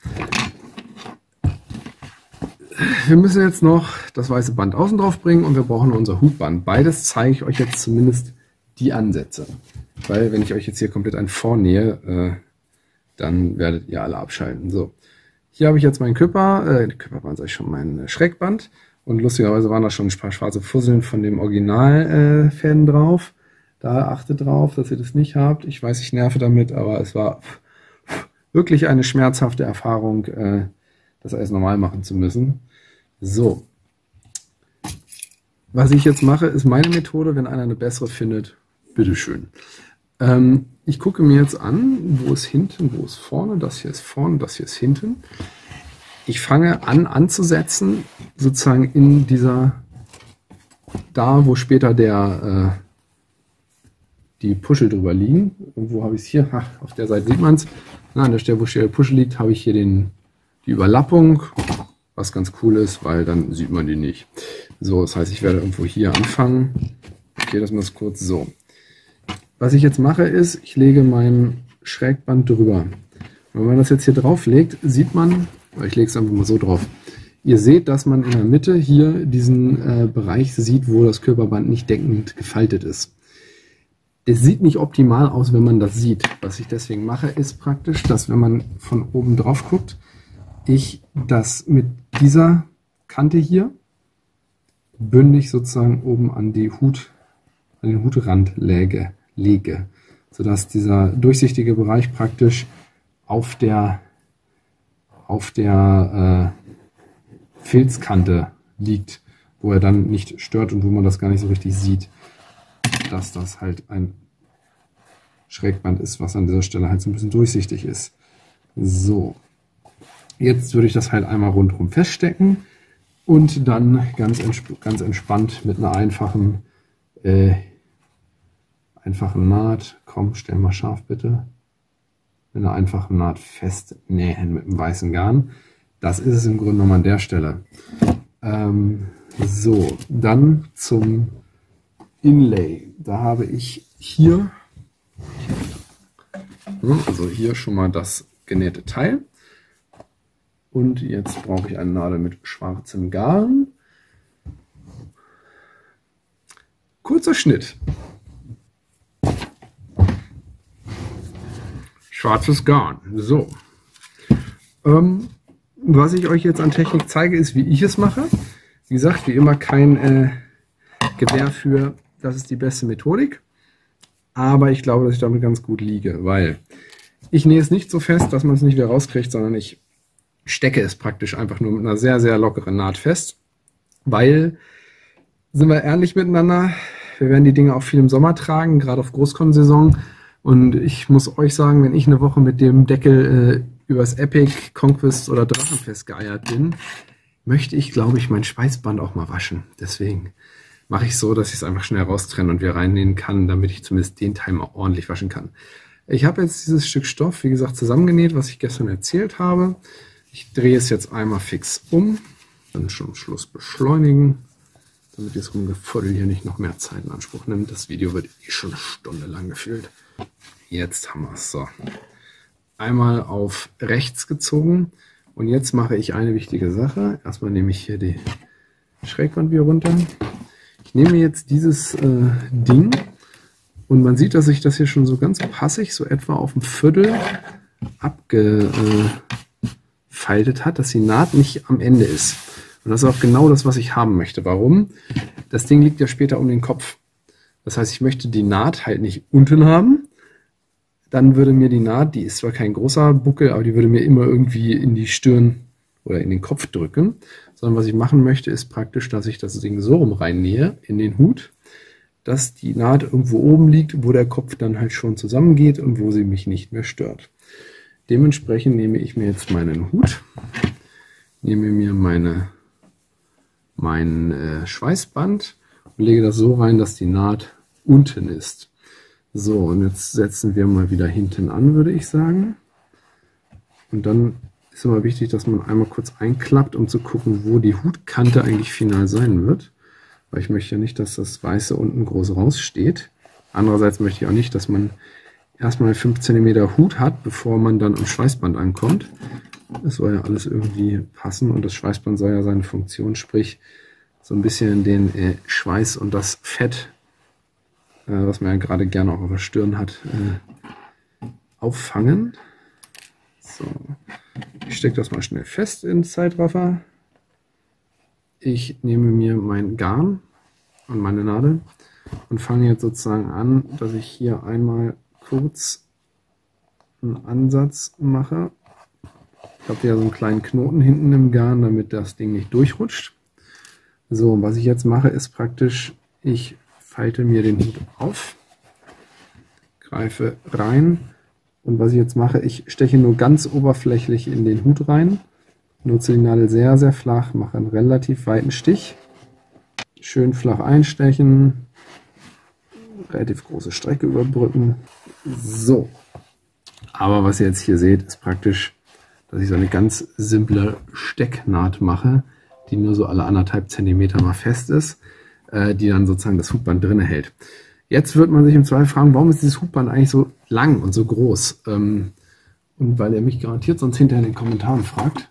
Wir müssen jetzt noch das weiße Band außen drauf bringen und wir brauchen unser Hutband. Beides zeige ich euch jetzt zumindest die Ansätze. Weil wenn ich euch jetzt hier komplett ein vornähe, äh, dann werdet ihr alle abschalten. So, hier habe ich jetzt meinen Küpper, äh, Küpperband sage ich schon, mein Schreckband. Und lustigerweise waren da schon ein paar schwarze Fusseln von dem Originalfäden äh, drauf. Da achtet drauf, dass ihr das nicht habt. Ich weiß, ich nerve damit, aber es war wirklich eine schmerzhafte Erfahrung, äh, das alles normal machen zu müssen. So. Was ich jetzt mache, ist meine Methode. Wenn einer eine bessere findet, bitteschön. Ähm, ich gucke mir jetzt an, wo ist hinten, wo ist vorne. Das hier ist vorne, das hier ist hinten ich fange an anzusetzen, sozusagen in dieser, da wo später der, äh, die Puschel drüber liegen. Und wo habe ich es hier? Ha, auf der Seite sieht man es. An der Stelle, wo der Puschel liegt, habe ich hier den, die Überlappung, was ganz cool ist, weil dann sieht man die nicht. So, das heißt, ich werde irgendwo hier anfangen. Okay, das mal kurz so. Was ich jetzt mache ist, ich lege mein Schrägband drüber. Wenn man das jetzt hier drauf legt, sieht man, ich lege es einfach mal so drauf, ihr seht, dass man in der Mitte hier diesen äh, Bereich sieht, wo das Körperband nicht deckend gefaltet ist. Es sieht nicht optimal aus, wenn man das sieht. Was ich deswegen mache, ist praktisch, dass wenn man von oben drauf guckt, ich das mit dieser Kante hier bündig sozusagen oben an die Hut, an den Hutrand lege, lege, sodass dieser durchsichtige Bereich praktisch auf der auf der äh, Filzkante liegt, wo er dann nicht stört und wo man das gar nicht so richtig sieht, dass das halt ein Schrägband ist, was an dieser Stelle halt so ein bisschen durchsichtig ist. So, jetzt würde ich das halt einmal rundherum feststecken und dann ganz, entsp ganz entspannt mit einer einfachen, äh, einfachen Naht, komm, stell mal scharf bitte, mit einer einfachen Naht festnähen mit einem weißen Garn. Das ist es im Grunde genommen an der Stelle. Ähm, so, dann zum Inlay. Da habe ich hier, also hier schon mal das genähte Teil. Und jetzt brauche ich eine Nadel mit schwarzem Garn. Kurzer Schnitt. Schwarzes Garn. So. Ähm, was ich euch jetzt an Technik zeige, ist, wie ich es mache. Wie gesagt, wie immer kein äh, Gewehr für, das ist die beste Methodik. Aber ich glaube, dass ich damit ganz gut liege, weil ich nähe es nicht so fest, dass man es nicht wieder rauskriegt, sondern ich stecke es praktisch einfach nur mit einer sehr, sehr lockeren Naht fest. Weil, sind wir ehrlich miteinander, wir werden die Dinge auch viel im Sommer tragen, gerade auf Großkonsaison. Und ich muss euch sagen, wenn ich eine Woche mit dem Deckel äh, übers Epic, Conquest oder Drachenfest geeiert bin, möchte ich, glaube ich, mein Schweißband auch mal waschen. Deswegen mache ich so, dass ich es einfach schnell raustrenne und wieder reinnehmen kann, damit ich zumindest den Teil ordentlich waschen kann. Ich habe jetzt dieses Stück Stoff, wie gesagt, zusammengenäht, was ich gestern erzählt habe. Ich drehe es jetzt einmal fix um, dann schon Schluss beschleunigen, damit das Rumgefuddel hier nicht noch mehr Zeit in Anspruch nimmt. Das Video wird eh schon eine Stunde lang gefühlt. Jetzt haben wir es. So. Einmal auf rechts gezogen. Und jetzt mache ich eine wichtige Sache. Erstmal nehme ich hier die Schrägwand wieder runter. Ich nehme jetzt dieses äh, Ding und man sieht, dass sich das hier schon so ganz passig, so etwa auf ein Viertel abgefaltet hat, dass die Naht nicht am Ende ist. Und das ist auch genau das, was ich haben möchte. Warum? Das Ding liegt ja später um den Kopf. Das heißt, ich möchte die Naht halt nicht unten haben, dann würde mir die Naht, die ist zwar kein großer Buckel, aber die würde mir immer irgendwie in die Stirn oder in den Kopf drücken, sondern was ich machen möchte, ist praktisch, dass ich das Ding so rum reinnähe in den Hut, dass die Naht irgendwo oben liegt, wo der Kopf dann halt schon zusammengeht und wo sie mich nicht mehr stört. Dementsprechend nehme ich mir jetzt meinen Hut, nehme mir meine, mein äh, Schweißband und lege das so rein, dass die Naht unten ist. So, und jetzt setzen wir mal wieder hinten an, würde ich sagen. Und dann ist immer wichtig, dass man einmal kurz einklappt, um zu gucken, wo die Hutkante eigentlich final sein wird. Weil ich möchte ja nicht, dass das Weiße unten groß raussteht. Andererseits möchte ich auch nicht, dass man erstmal 5 cm Hut hat, bevor man dann am Schweißband ankommt. Das soll ja alles irgendwie passen und das Schweißband soll ja seine Funktion, sprich so ein bisschen den äh, Schweiß und das Fett äh, was man ja gerade gerne auch auf der Stirn hat, äh, auffangen. So. Ich stecke das mal schnell fest in Zeitraffer. Ich nehme mir mein Garn und meine Nadel und fange jetzt sozusagen an, dass ich hier einmal kurz einen Ansatz mache. Ich habe ja so einen kleinen Knoten hinten im Garn, damit das Ding nicht durchrutscht. So, was ich jetzt mache, ist praktisch, ich falte mir den Hut auf, greife rein und was ich jetzt mache, ich steche nur ganz oberflächlich in den Hut rein, nutze die Nadel sehr, sehr flach, mache einen relativ weiten Stich, schön flach einstechen, relativ große Strecke überbrücken. So, aber was ihr jetzt hier seht, ist praktisch, dass ich so eine ganz simple Stecknaht mache, die nur so alle anderthalb Zentimeter mal fest ist. Äh, die dann sozusagen das Hutband drin hält. Jetzt wird man sich im Zweifel fragen, warum ist dieses Hutband eigentlich so lang und so groß? Ähm, und weil er mich garantiert sonst hinterher in den Kommentaren fragt.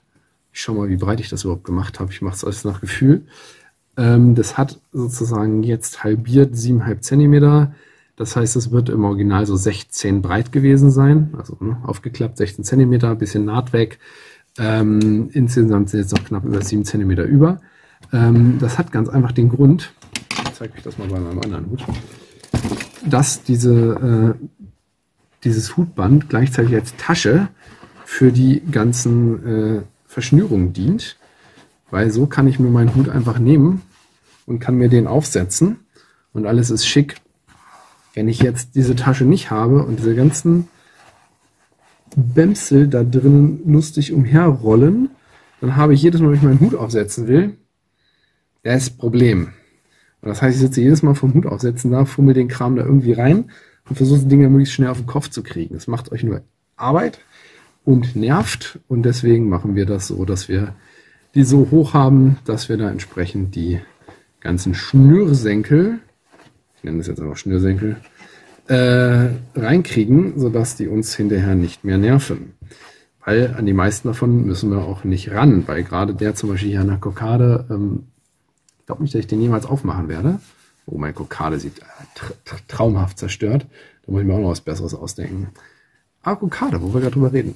Ich schau mal, wie breit ich das überhaupt gemacht habe. Ich mache es alles nach Gefühl. Ähm, das hat sozusagen jetzt halbiert 7,5 Zentimeter. Das heißt, es wird im Original so 16 breit gewesen sein. Also ne, aufgeklappt 16 Zentimeter, bisschen Naht weg. Ähm, insgesamt sind jetzt noch knapp über 7 Zentimeter über. Ähm, das hat ganz einfach den Grund, ich zeige euch das mal bei meinem anderen Hut, dass diese, äh, dieses Hutband gleichzeitig als Tasche für die ganzen äh, Verschnürungen dient, weil so kann ich mir meinen Hut einfach nehmen und kann mir den aufsetzen und alles ist schick. Wenn ich jetzt diese Tasche nicht habe und diese ganzen Bämsel da drin lustig umherrollen, dann habe ich jedes Mal, wenn ich meinen Hut aufsetzen will, das Problem. Und das heißt, ich sitze jedes Mal vom Hut aufsetzen da, fummel den Kram da irgendwie rein und versuche Dinge möglichst schnell auf den Kopf zu kriegen. Das macht euch nur Arbeit und nervt und deswegen machen wir das so, dass wir die so hoch haben, dass wir da entsprechend die ganzen Schnürsenkel, ich nenne das jetzt einfach Schnürsenkel, äh, reinkriegen, sodass die uns hinterher nicht mehr nerven. Weil an die meisten davon müssen wir auch nicht ran, weil gerade der zum Beispiel hier an der Kokade, ähm, ich glaube nicht, dass ich den jemals aufmachen werde. Oh, mein Kokade sieht äh, tra tra traumhaft zerstört. Da muss ich mir auch noch was Besseres ausdenken. Ah, Kokade, wo wir gerade drüber reden.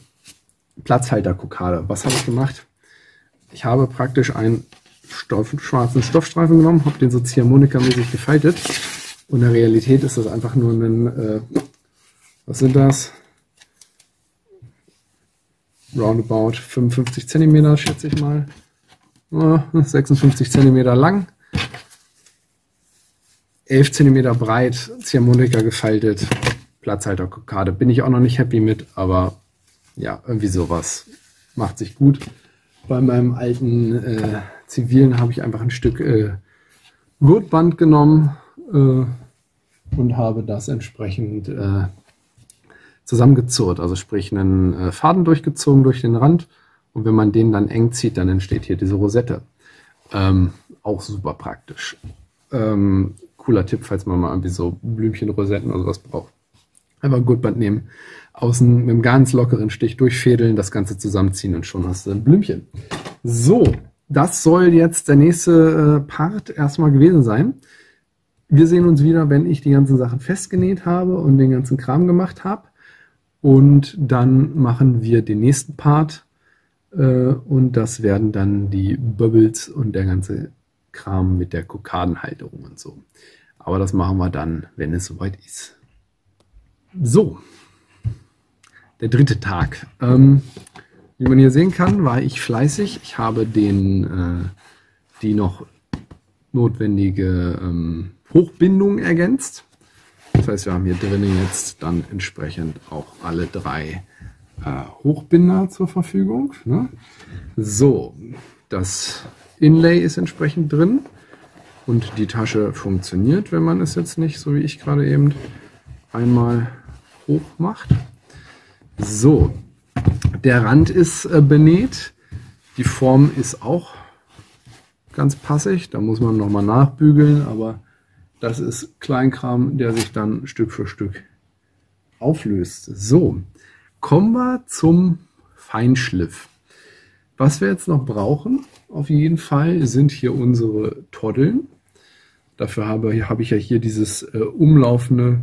Platzhalter-Kokade. Was habe ich gemacht? Ich habe praktisch einen Stoff, schwarzen Stoffstreifen genommen, habe den so ziehharmonikamäßig gefaltet. Und in der Realität ist das einfach nur ein, äh, was sind das? Roundabout 55 Zentimeter, schätze ich mal. 56 Zentimeter lang. 11 Zentimeter breit, Ziehharmonika gefaltet, Platzhalterkokade. Bin ich auch noch nicht happy mit, aber ja, irgendwie sowas. Macht sich gut. Bei meinem alten äh, zivilen habe ich einfach ein Stück äh, Gurtband genommen äh, und habe das entsprechend äh, zusammengezurrt. Also sprich einen äh, Faden durchgezogen durch den Rand. Und wenn man den dann eng zieht, dann entsteht hier diese Rosette. Ähm, auch super praktisch. Ähm, cooler Tipp, falls man mal irgendwie so Blümchenrosetten oder sowas braucht. Einfach ein Gurtband nehmen, außen mit einem ganz lockeren Stich durchfädeln, das Ganze zusammenziehen und schon hast du ein Blümchen. So, das soll jetzt der nächste äh, Part erstmal gewesen sein. Wir sehen uns wieder, wenn ich die ganzen Sachen festgenäht habe und den ganzen Kram gemacht habe. Und dann machen wir den nächsten Part. Äh, und das werden dann die Bubbles und der ganze Kram mit der Kokadenhalterung und so. Aber das machen wir dann, wenn es soweit ist. So, der dritte Tag. Ähm, wie man hier sehen kann, war ich fleißig. Ich habe den, äh, die noch notwendige ähm, Hochbindung ergänzt. Das heißt, wir haben hier drinnen jetzt dann entsprechend auch alle drei Hochbinder zur Verfügung. Ne? So, das Inlay ist entsprechend drin und die Tasche funktioniert, wenn man es jetzt nicht, so wie ich gerade eben, einmal hoch macht. So, der Rand ist äh, benäht. Die Form ist auch ganz passig. Da muss man nochmal nachbügeln, aber das ist Kleinkram, der sich dann Stück für Stück auflöst. So, kommen wir zum Feinschliff. Was wir jetzt noch brauchen, auf jeden Fall, sind hier unsere Toddeln. Dafür habe, habe ich ja hier dieses äh, umlaufende,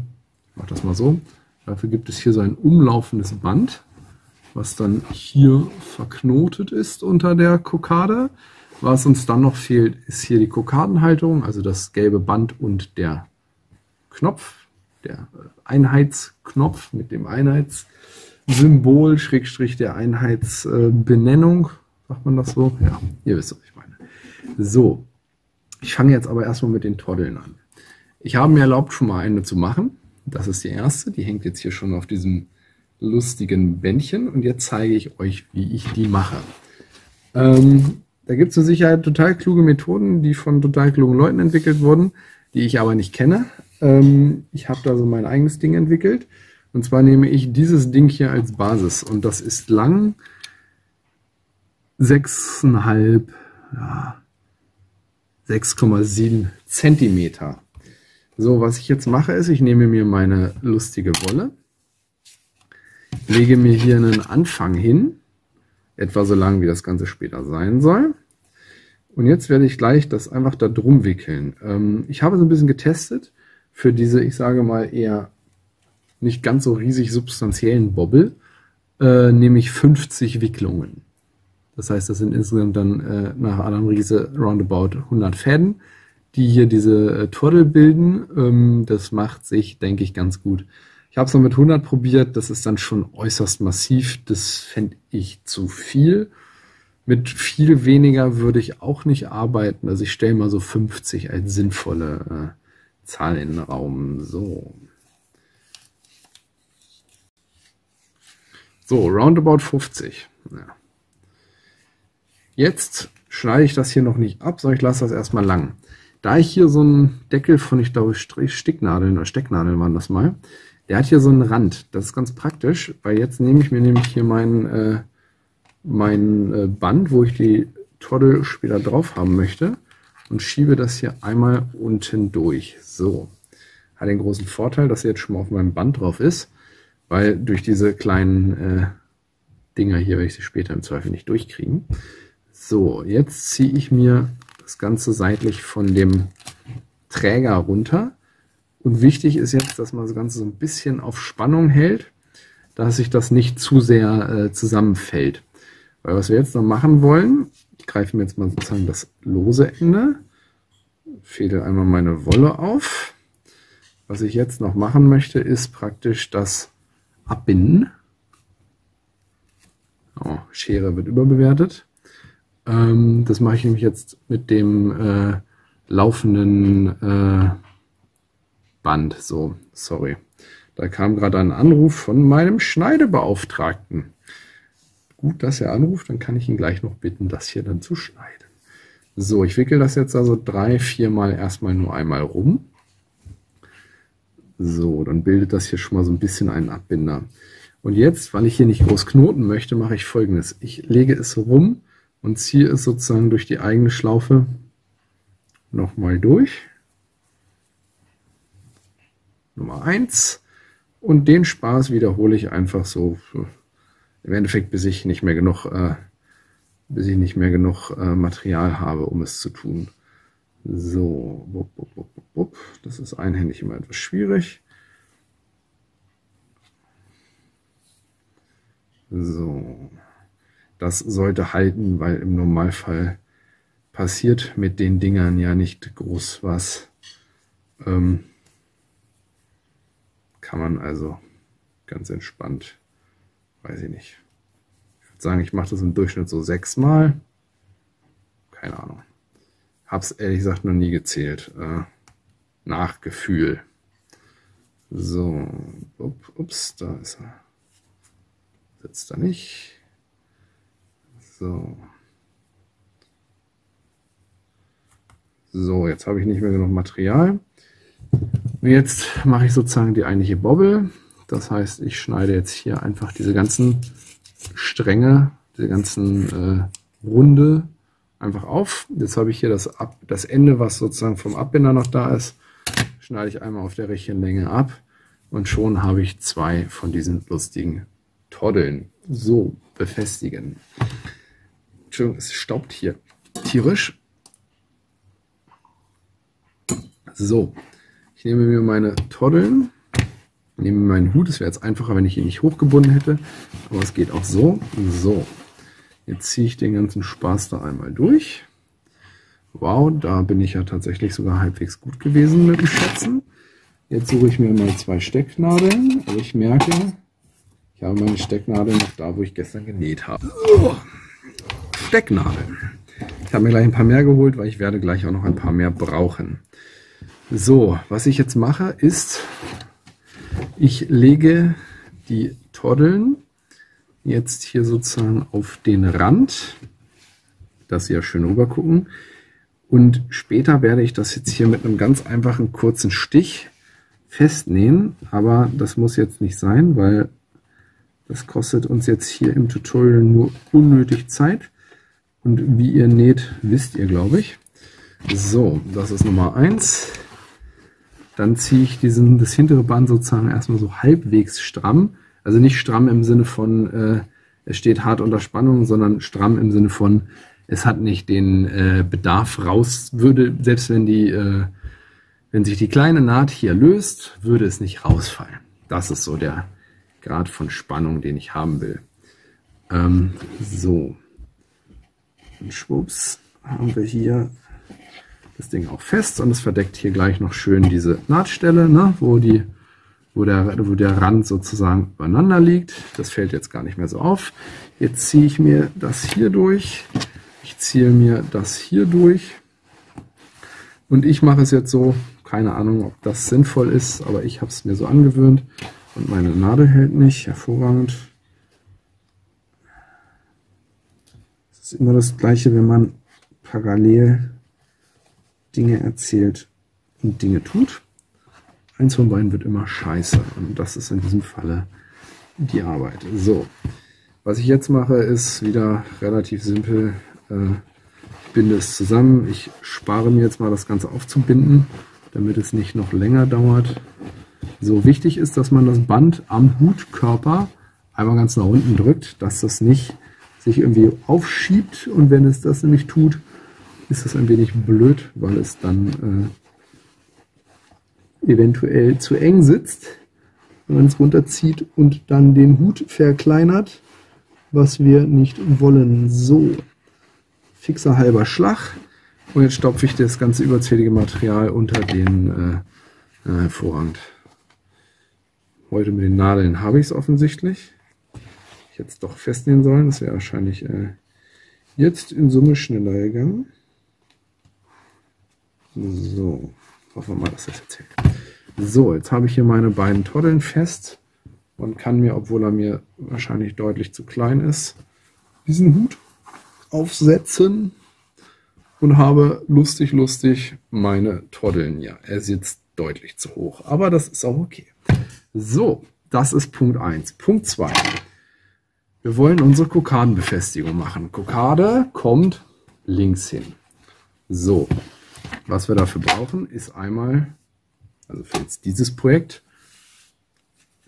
ich mache das mal so, dafür gibt es hier so ein umlaufendes Band, was dann hier verknotet ist unter der Kokade. Was uns dann noch fehlt, ist hier die Kokadenhalterung, also das gelbe Band und der Knopf, der Einheitsknopf mit dem Einheitssymbol, Schrägstrich der Einheitsbenennung. Sagt man das so? Ja, ihr wisst, was ich meine. So, ich fange jetzt aber erstmal mit den Toddeln an. Ich habe mir erlaubt, schon mal eine zu machen. Das ist die erste. Die hängt jetzt hier schon auf diesem lustigen Bändchen. Und jetzt zeige ich euch, wie ich die mache. Ähm, da gibt es mit Sicherheit total kluge Methoden, die von total klugen Leuten entwickelt wurden, die ich aber nicht kenne. Ähm, ich habe da so mein eigenes Ding entwickelt. Und zwar nehme ich dieses Ding hier als Basis. Und das ist lang 6,5, ja, 6,7 Zentimeter. So, was ich jetzt mache, ist, ich nehme mir meine lustige Wolle, lege mir hier einen Anfang hin, etwa so lang, wie das Ganze später sein soll. Und jetzt werde ich gleich das einfach da drum wickeln. Ähm, ich habe so ein bisschen getestet für diese, ich sage mal, eher nicht ganz so riesig substanziellen Bobbel, äh, nämlich 50 Wicklungen. Das heißt, das sind insgesamt dann äh, nach Adam Riese roundabout 100 Fäden, die hier diese äh, Tordel bilden. Ähm, das macht sich, denke ich, ganz gut. Ich habe es noch mit 100 probiert, das ist dann schon äußerst massiv. Das fände ich zu viel. Mit viel weniger würde ich auch nicht arbeiten. Also ich stelle mal so 50 als sinnvolle äh, Zahl in den Raum. So. So, roundabout 50. Ja. Jetzt schneide ich das hier noch nicht ab, sondern ich lasse das erstmal lang. Da ich hier so einen Deckel von, ich glaube, Sticknadeln oder Stecknadeln waren das mal, der hat hier so einen Rand. Das ist ganz praktisch, weil jetzt nehme ich mir nämlich hier mein, äh, mein äh, Band, wo ich die Toddel später drauf haben möchte und schiebe das hier einmal unten durch. So. Hat den großen Vorteil, dass er jetzt schon mal auf meinem Band drauf ist, weil durch diese kleinen äh, Dinger hier werde ich sie später im Zweifel nicht durchkriegen. So, jetzt ziehe ich mir das Ganze seitlich von dem Träger runter. Und wichtig ist jetzt, dass man das Ganze so ein bisschen auf Spannung hält, dass sich das nicht zu sehr äh, zusammenfällt. Weil was wir jetzt noch machen wollen, ich greife mir jetzt mal sozusagen das lose Ende, fädel einmal meine Wolle auf. Was ich jetzt noch machen möchte, ist praktisch das Abbinden. Oh, Schere wird überbewertet. Ähm, das mache ich nämlich jetzt mit dem äh, laufenden äh, Band. So, sorry. Da kam gerade ein Anruf von meinem Schneidebeauftragten. Gut, dass er anruft, dann kann ich ihn gleich noch bitten, das hier dann zu schneiden. So, ich wickel das jetzt also drei, viermal erstmal nur einmal rum. So, dann bildet das hier schon mal so ein bisschen einen Abbinder. Und jetzt, weil ich hier nicht groß knoten möchte, mache ich folgendes. Ich lege es rum und ziehe es sozusagen durch die eigene Schlaufe nochmal durch. Nummer 1. Und den Spaß wiederhole ich einfach so im Endeffekt, bis ich nicht mehr genug, äh, bis ich nicht mehr genug äh, Material habe, um es zu tun. So, bup, bup, bup, das ist einhändig immer etwas schwierig. So. Das sollte halten, weil im Normalfall passiert mit den Dingern ja nicht groß was. Ähm, kann man also ganz entspannt, weiß ich nicht. Ich würde sagen, ich mache das im Durchschnitt so sechsmal. Keine Ahnung. Hab's ehrlich gesagt noch nie gezählt. Äh, nach Gefühl. So, ups, da ist er. Sitzt er nicht. So. So, jetzt habe ich nicht mehr genug Material. Und jetzt mache ich sozusagen die eigentliche Bobbel. Das heißt, ich schneide jetzt hier einfach diese ganzen Stränge, diese ganzen äh, Runde einfach auf. Jetzt habe ich hier das, ab, das Ende, was sozusagen vom Abbinder noch da ist, schneide ich einmal auf der richtigen Länge ab und schon habe ich zwei von diesen lustigen Toddeln. So, befestigen. Entschuldigung, es staubt hier tierisch. So, ich nehme mir meine Toddeln, nehme meinen Hut. Es wäre jetzt einfacher, wenn ich ihn nicht hochgebunden hätte, aber es geht auch so. So, jetzt ziehe ich den ganzen Spaß da einmal durch. Wow, da bin ich ja tatsächlich sogar halbwegs gut gewesen mit dem Schätzen. Jetzt suche ich mir mal zwei Stecknadeln, aber ich merke, ich habe meine Stecknadeln noch da, wo ich gestern genäht habe. Stecknadeln. Ich habe mir gleich ein paar mehr geholt, weil ich werde gleich auch noch ein paar mehr brauchen. So, was ich jetzt mache ist, ich lege die Toddeln jetzt hier sozusagen auf den Rand, dass sie ja schön rüber gucken. Und später werde ich das jetzt hier mit einem ganz einfachen kurzen Stich festnähen. Aber das muss jetzt nicht sein, weil das kostet uns jetzt hier im Tutorial nur unnötig Zeit. Und wie ihr näht, wisst ihr, glaube ich. So, das ist Nummer 1. dann ziehe ich diesen, das hintere Band sozusagen erstmal so halbwegs stramm. Also nicht stramm im Sinne von, äh, es steht hart unter Spannung, sondern stramm im Sinne von, es hat nicht den äh, Bedarf raus, würde, selbst wenn die, äh, wenn sich die kleine Naht hier löst, würde es nicht rausfallen. Das ist so der Grad von Spannung, den ich haben will. Ähm, so. Und schwupps haben wir hier das Ding auch fest und es verdeckt hier gleich noch schön diese Nahtstelle, ne, wo, die, wo, der, wo der Rand sozusagen übereinander liegt. Das fällt jetzt gar nicht mehr so auf. Jetzt ziehe ich mir das hier durch. Ich ziehe mir das hier durch. Und ich mache es jetzt so, keine Ahnung, ob das sinnvoll ist, aber ich habe es mir so angewöhnt. Und meine Nadel hält nicht, hervorragend. Es ist immer das gleiche, wenn man parallel Dinge erzählt und Dinge tut. Eins von beiden wird immer scheiße und das ist in diesem Falle die Arbeit. So, was ich jetzt mache, ist wieder relativ simpel. Äh, ich binde es zusammen. Ich spare mir jetzt mal das Ganze aufzubinden, damit es nicht noch länger dauert. So wichtig ist, dass man das Band am Hutkörper einmal ganz nach unten drückt, dass das nicht sich irgendwie aufschiebt und wenn es das nämlich tut, ist das ein wenig blöd, weil es dann äh, eventuell zu eng sitzt, wenn man es runterzieht und dann den Hut verkleinert, was wir nicht wollen. So, fixer halber Schlag. Und jetzt stopfe ich das ganze überzählige Material unter den äh, äh. Heute mit den Nadeln habe ich es offensichtlich. Ich hätte es doch festnehmen sollen, das wäre wahrscheinlich äh, jetzt in Summe schneller gegangen. So, hoffen wir mal, dass das jetzt hält. So, jetzt habe ich hier meine beiden Toddeln fest und kann mir, obwohl er mir wahrscheinlich deutlich zu klein ist, diesen Hut aufsetzen und habe lustig, lustig meine Toddeln. Ja, er sitzt deutlich zu hoch, aber das ist auch okay. So, das ist Punkt 1. Punkt 2. Wir wollen unsere Kokadenbefestigung machen. Kokade kommt links hin. So, was wir dafür brauchen, ist einmal, also für jetzt dieses Projekt,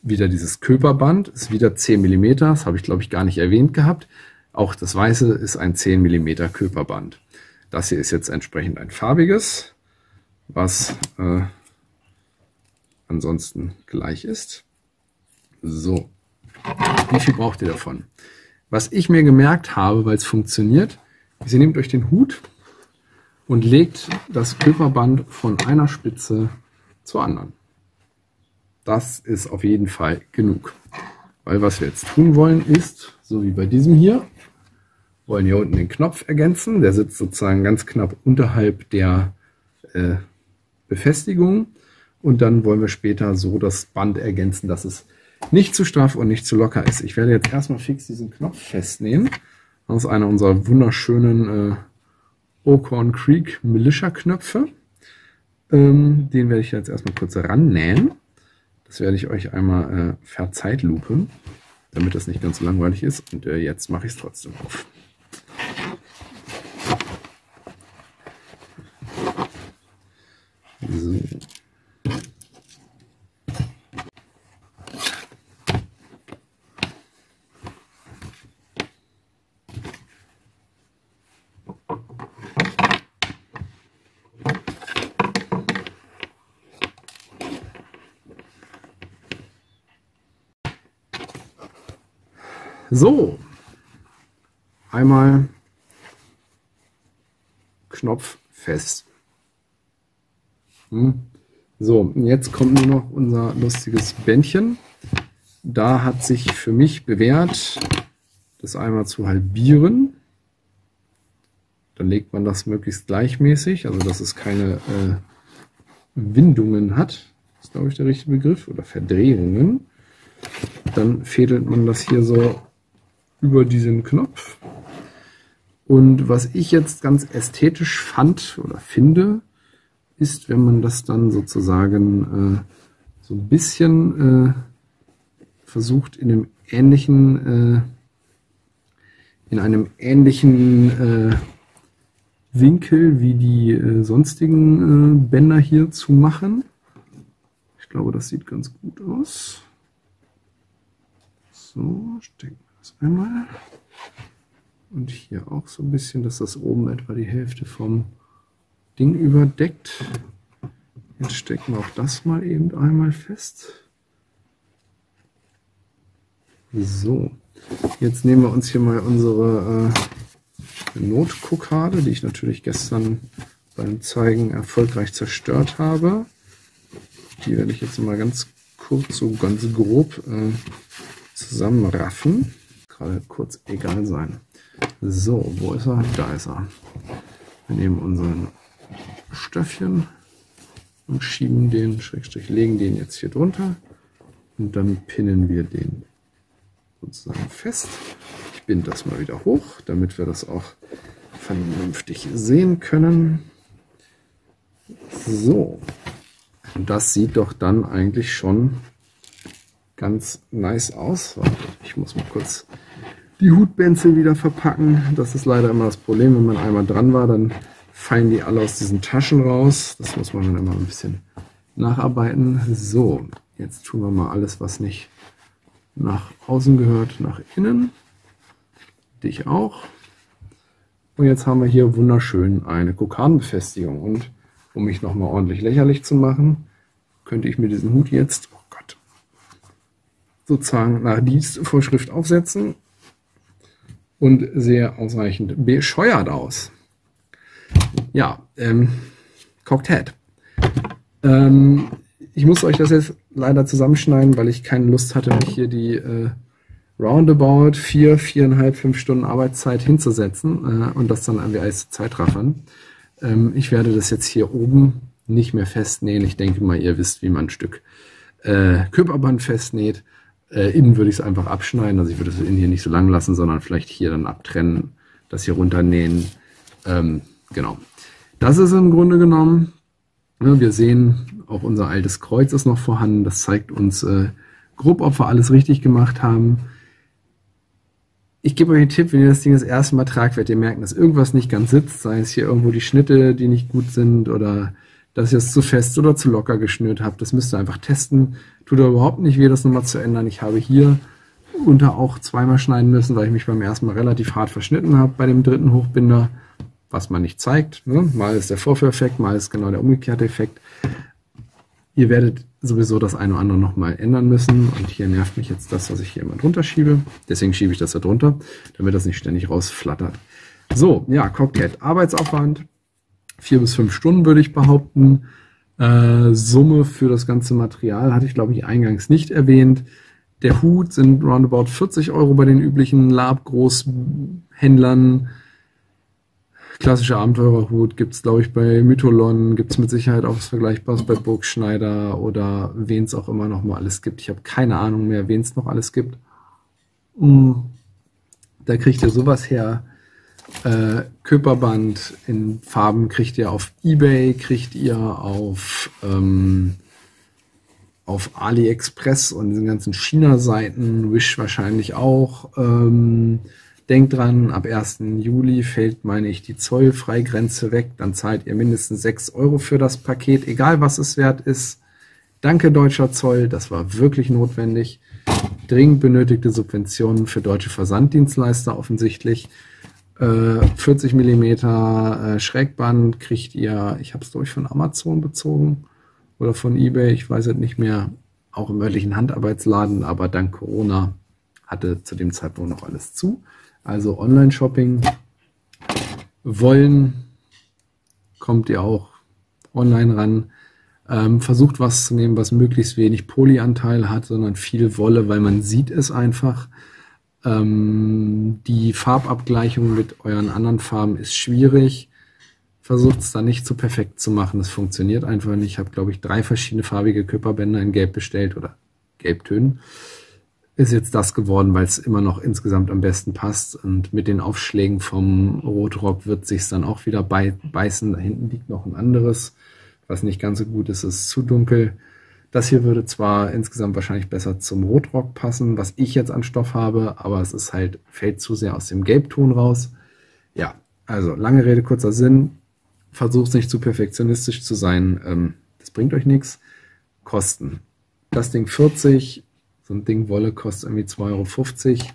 wieder dieses Köperband, ist wieder 10 mm, das habe ich glaube ich gar nicht erwähnt gehabt. Auch das weiße ist ein 10 mm Köperband. Das hier ist jetzt entsprechend ein farbiges, was äh, ansonsten gleich ist. So, wie viel braucht ihr davon? Was ich mir gemerkt habe, weil es funktioniert, ist, ihr nehmt euch den Hut, und legt das Köperband von einer Spitze zur anderen. Das ist auf jeden Fall genug. Weil was wir jetzt tun wollen ist, so wie bei diesem hier, wollen hier unten den Knopf ergänzen. Der sitzt sozusagen ganz knapp unterhalb der äh, Befestigung. Und dann wollen wir später so das Band ergänzen, dass es nicht zu straff und nicht zu locker ist. Ich werde jetzt erstmal fix diesen Knopf festnehmen. Das ist einer unserer wunderschönen äh, Ocorn Creek Militia Knöpfe. Ähm, den werde ich jetzt erstmal kurz rannähen. Das werde ich euch einmal äh, verzeitlupen, damit das nicht ganz so langweilig ist. Und äh, jetzt mache ich es trotzdem auf. So, einmal Knopf fest. Hm. So, jetzt kommt nur noch unser lustiges Bändchen. Da hat sich für mich bewährt, das einmal zu halbieren. Dann legt man das möglichst gleichmäßig, also dass es keine äh, Windungen hat. Das ist, glaube ich, der richtige Begriff. Oder Verdrehungen. Dann fädelt man das hier so über diesen Knopf. Und was ich jetzt ganz ästhetisch fand oder finde, ist, wenn man das dann sozusagen äh, so ein bisschen äh, versucht in einem ähnlichen, äh, in einem ähnlichen äh, Winkel wie die äh, sonstigen äh, Bänder hier zu machen. glaube, das sieht ganz gut aus. So, stecken einmal. Und hier auch so ein bisschen, dass das oben etwa die Hälfte vom Ding überdeckt. Jetzt stecken wir auch das mal eben einmal fest. So, jetzt nehmen wir uns hier mal unsere äh, Notkokade, die ich natürlich gestern beim Zeigen erfolgreich zerstört habe. Die werde ich jetzt mal ganz kurz, so ganz grob äh, zusammenraffen. Gerade kurz egal sein. So, wo ist er? Da ist er. Wir nehmen unseren Stöffchen und schieben den, Schrägstrich, legen den jetzt hier drunter und dann pinnen wir den sozusagen fest. Ich binde das mal wieder hoch, damit wir das auch vernünftig sehen können. So, das sieht doch dann eigentlich schon ganz nice aus. Ich muss mal kurz die Hutbenzel wieder verpacken. Das ist leider immer das Problem, wenn man einmal dran war, dann fallen die alle aus diesen Taschen raus. Das muss man dann immer ein bisschen nacharbeiten. So, jetzt tun wir mal alles, was nicht nach außen gehört, nach innen. Dich auch. Und jetzt haben wir hier wunderschön eine Kokanbefestigung. Und um mich nochmal ordentlich lächerlich zu machen, könnte ich mir diesen Hut jetzt, oh Gott, sozusagen nach Dienstvorschrift aufsetzen und sehr ausreichend bescheuert aus. Ja, ähm, Cocked ähm, ich muss euch das jetzt leider zusammenschneiden, weil ich keine Lust hatte, mich hier die äh, roundabout vier, viereinhalb, fünf Stunden Arbeitszeit hinzusetzen äh, und das dann irgendwie als Zeitraffern. Ähm, ich werde das jetzt hier oben nicht mehr festnähen. Ich denke mal, ihr wisst, wie man ein Stück äh, Körperband festnäht. Äh, innen würde ich es einfach abschneiden. Also ich würde es innen hier nicht so lang lassen, sondern vielleicht hier dann abtrennen, das hier runternähen. Ähm, genau. Das ist im Grunde genommen, ja, wir sehen, auch unser altes Kreuz ist noch vorhanden. Das zeigt uns äh, grob, ob wir alles richtig gemacht haben. Ich gebe euch einen Tipp, wenn ihr das Ding das erste Mal tragt, werdet ihr merken, dass irgendwas nicht ganz sitzt. Sei es hier irgendwo die Schnitte, die nicht gut sind oder dass ihr es zu fest oder zu locker geschnürt habt. Das müsst ihr einfach testen. Tut aber überhaupt nicht weh, das nochmal zu ändern. Ich habe hier unter auch zweimal schneiden müssen, weil ich mich beim ersten Mal relativ hart verschnitten habe bei dem dritten Hochbinder, was man nicht zeigt. Ne? Mal ist der Vorführeffekt, mal ist genau der umgekehrte Effekt. Ihr werdet sowieso das eine oder andere nochmal ändern müssen. Und hier nervt mich jetzt das, was ich hier immer drunter schiebe. Deswegen schiebe ich das da drunter, damit das nicht ständig rausflattert. So, ja, Cocktail. Arbeitsaufwand vier bis fünf Stunden, würde ich behaupten. Äh, Summe für das ganze Material hatte ich, glaube ich, eingangs nicht erwähnt. Der Hut sind roundabout 40 Euro bei den üblichen Lab-Großhändlern. Klassischer Abenteurerhut gibt es, glaube ich, bei Mytholon, gibt es mit Sicherheit auch was Vergleichbares bei Burgschneider oder wen es auch immer noch mal alles gibt. Ich habe keine Ahnung mehr, wen es noch alles gibt. Mm. Da kriegt ihr sowas her äh, Körperband in Farben kriegt ihr auf Ebay, kriegt ihr auf, ähm, auf AliExpress und diesen ganzen China-Seiten, Wish wahrscheinlich auch. Ähm, denkt dran, ab 1. Juli fällt, meine ich, die Zollfreigrenze weg. Dann zahlt ihr mindestens 6 Euro für das Paket, egal was es wert ist. Danke, deutscher Zoll, das war wirklich notwendig. Dringend benötigte Subventionen für deutsche Versanddienstleister offensichtlich. 40 äh, mm äh, Schrägband kriegt ihr, ich habe es durch von Amazon bezogen oder von eBay, ich weiß es nicht mehr, auch im örtlichen Handarbeitsladen, aber dank Corona hatte zu dem Zeitpunkt noch alles zu. Also Online-Shopping wollen, kommt ihr auch online ran. Ähm, versucht was zu nehmen, was möglichst wenig Polyanteil hat, sondern viel Wolle, weil man sieht es einfach. Ähm, die Farbabgleichung mit euren anderen Farben ist schwierig. Versucht es da nicht so perfekt zu machen. Das funktioniert einfach nicht. Ich habe, glaube ich, drei verschiedene farbige Körperbänder in Gelb bestellt oder Gelbtönen. Ist jetzt das geworden, weil es immer noch insgesamt am besten passt. Und mit den Aufschlägen vom Rotrock wird sich dann auch wieder beißen. Da hinten liegt noch ein anderes, was nicht ganz so gut ist. Es ist zu dunkel. Das hier würde zwar insgesamt wahrscheinlich besser zum Rotrock passen, was ich jetzt an Stoff habe, aber es ist halt, fällt zu sehr aus dem Gelbton raus. Ja, also lange Rede, kurzer Sinn. Versucht nicht zu perfektionistisch zu sein. Ähm, das bringt euch nichts. kosten. Das Ding 40, so ein Ding Wolle kostet irgendwie 2,50 Euro.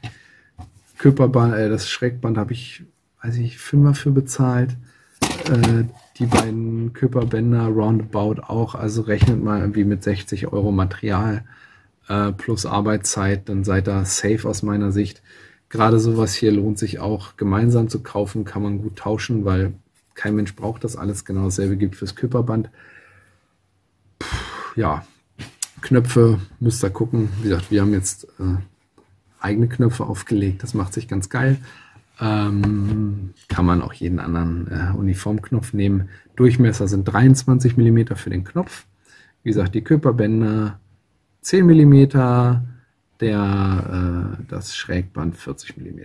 Körperband, äh, das Schrägband habe ich, weiß ich, Fünfer für bezahlt. Äh, die beiden Körperbänder roundabout auch, also rechnet mal irgendwie mit 60 Euro Material äh, plus Arbeitszeit, dann seid ihr safe aus meiner Sicht. Gerade sowas hier lohnt sich auch gemeinsam zu kaufen, kann man gut tauschen, weil kein Mensch braucht das alles. Genau dasselbe gibt fürs Körperband. Ja, Knöpfe müsst ihr gucken. Wie gesagt, wir haben jetzt äh, eigene Knöpfe aufgelegt. Das macht sich ganz geil. Ähm, kann man auch jeden anderen äh, Uniformknopf nehmen. Durchmesser sind 23 mm für den Knopf. Wie gesagt, die Körperbänder 10 mm, der, äh, das Schrägband 40 mm.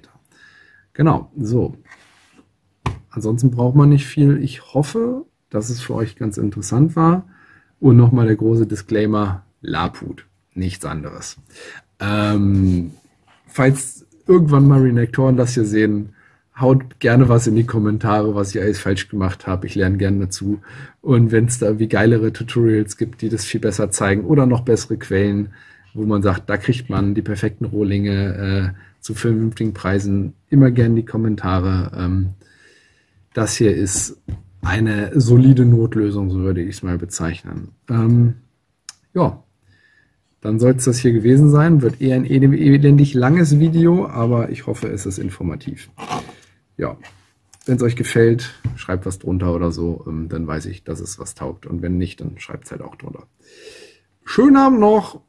Genau, so. Ansonsten braucht man nicht viel. Ich hoffe, dass es für euch ganz interessant war. Und nochmal der große Disclaimer, Laput, nichts anderes. Ähm, falls irgendwann mal Renektoren das hier sehen, haut gerne was in die Kommentare, was ich alles falsch gemacht habe. Ich lerne gerne dazu. Und wenn es da wie geilere Tutorials gibt, die das viel besser zeigen oder noch bessere Quellen, wo man sagt, da kriegt man die perfekten Rohlinge äh, zu vernünftigen Preisen, immer gerne die Kommentare. Ähm, das hier ist eine solide Notlösung, so würde ich es mal bezeichnen. Ähm, ja, dann soll es das hier gewesen sein. Wird eher ein elendig langes Video, aber ich hoffe, es ist informativ ja, wenn es euch gefällt, schreibt was drunter oder so, ähm, dann weiß ich, dass es was taugt. Und wenn nicht, dann schreibt es halt auch drunter. Schönen Abend noch!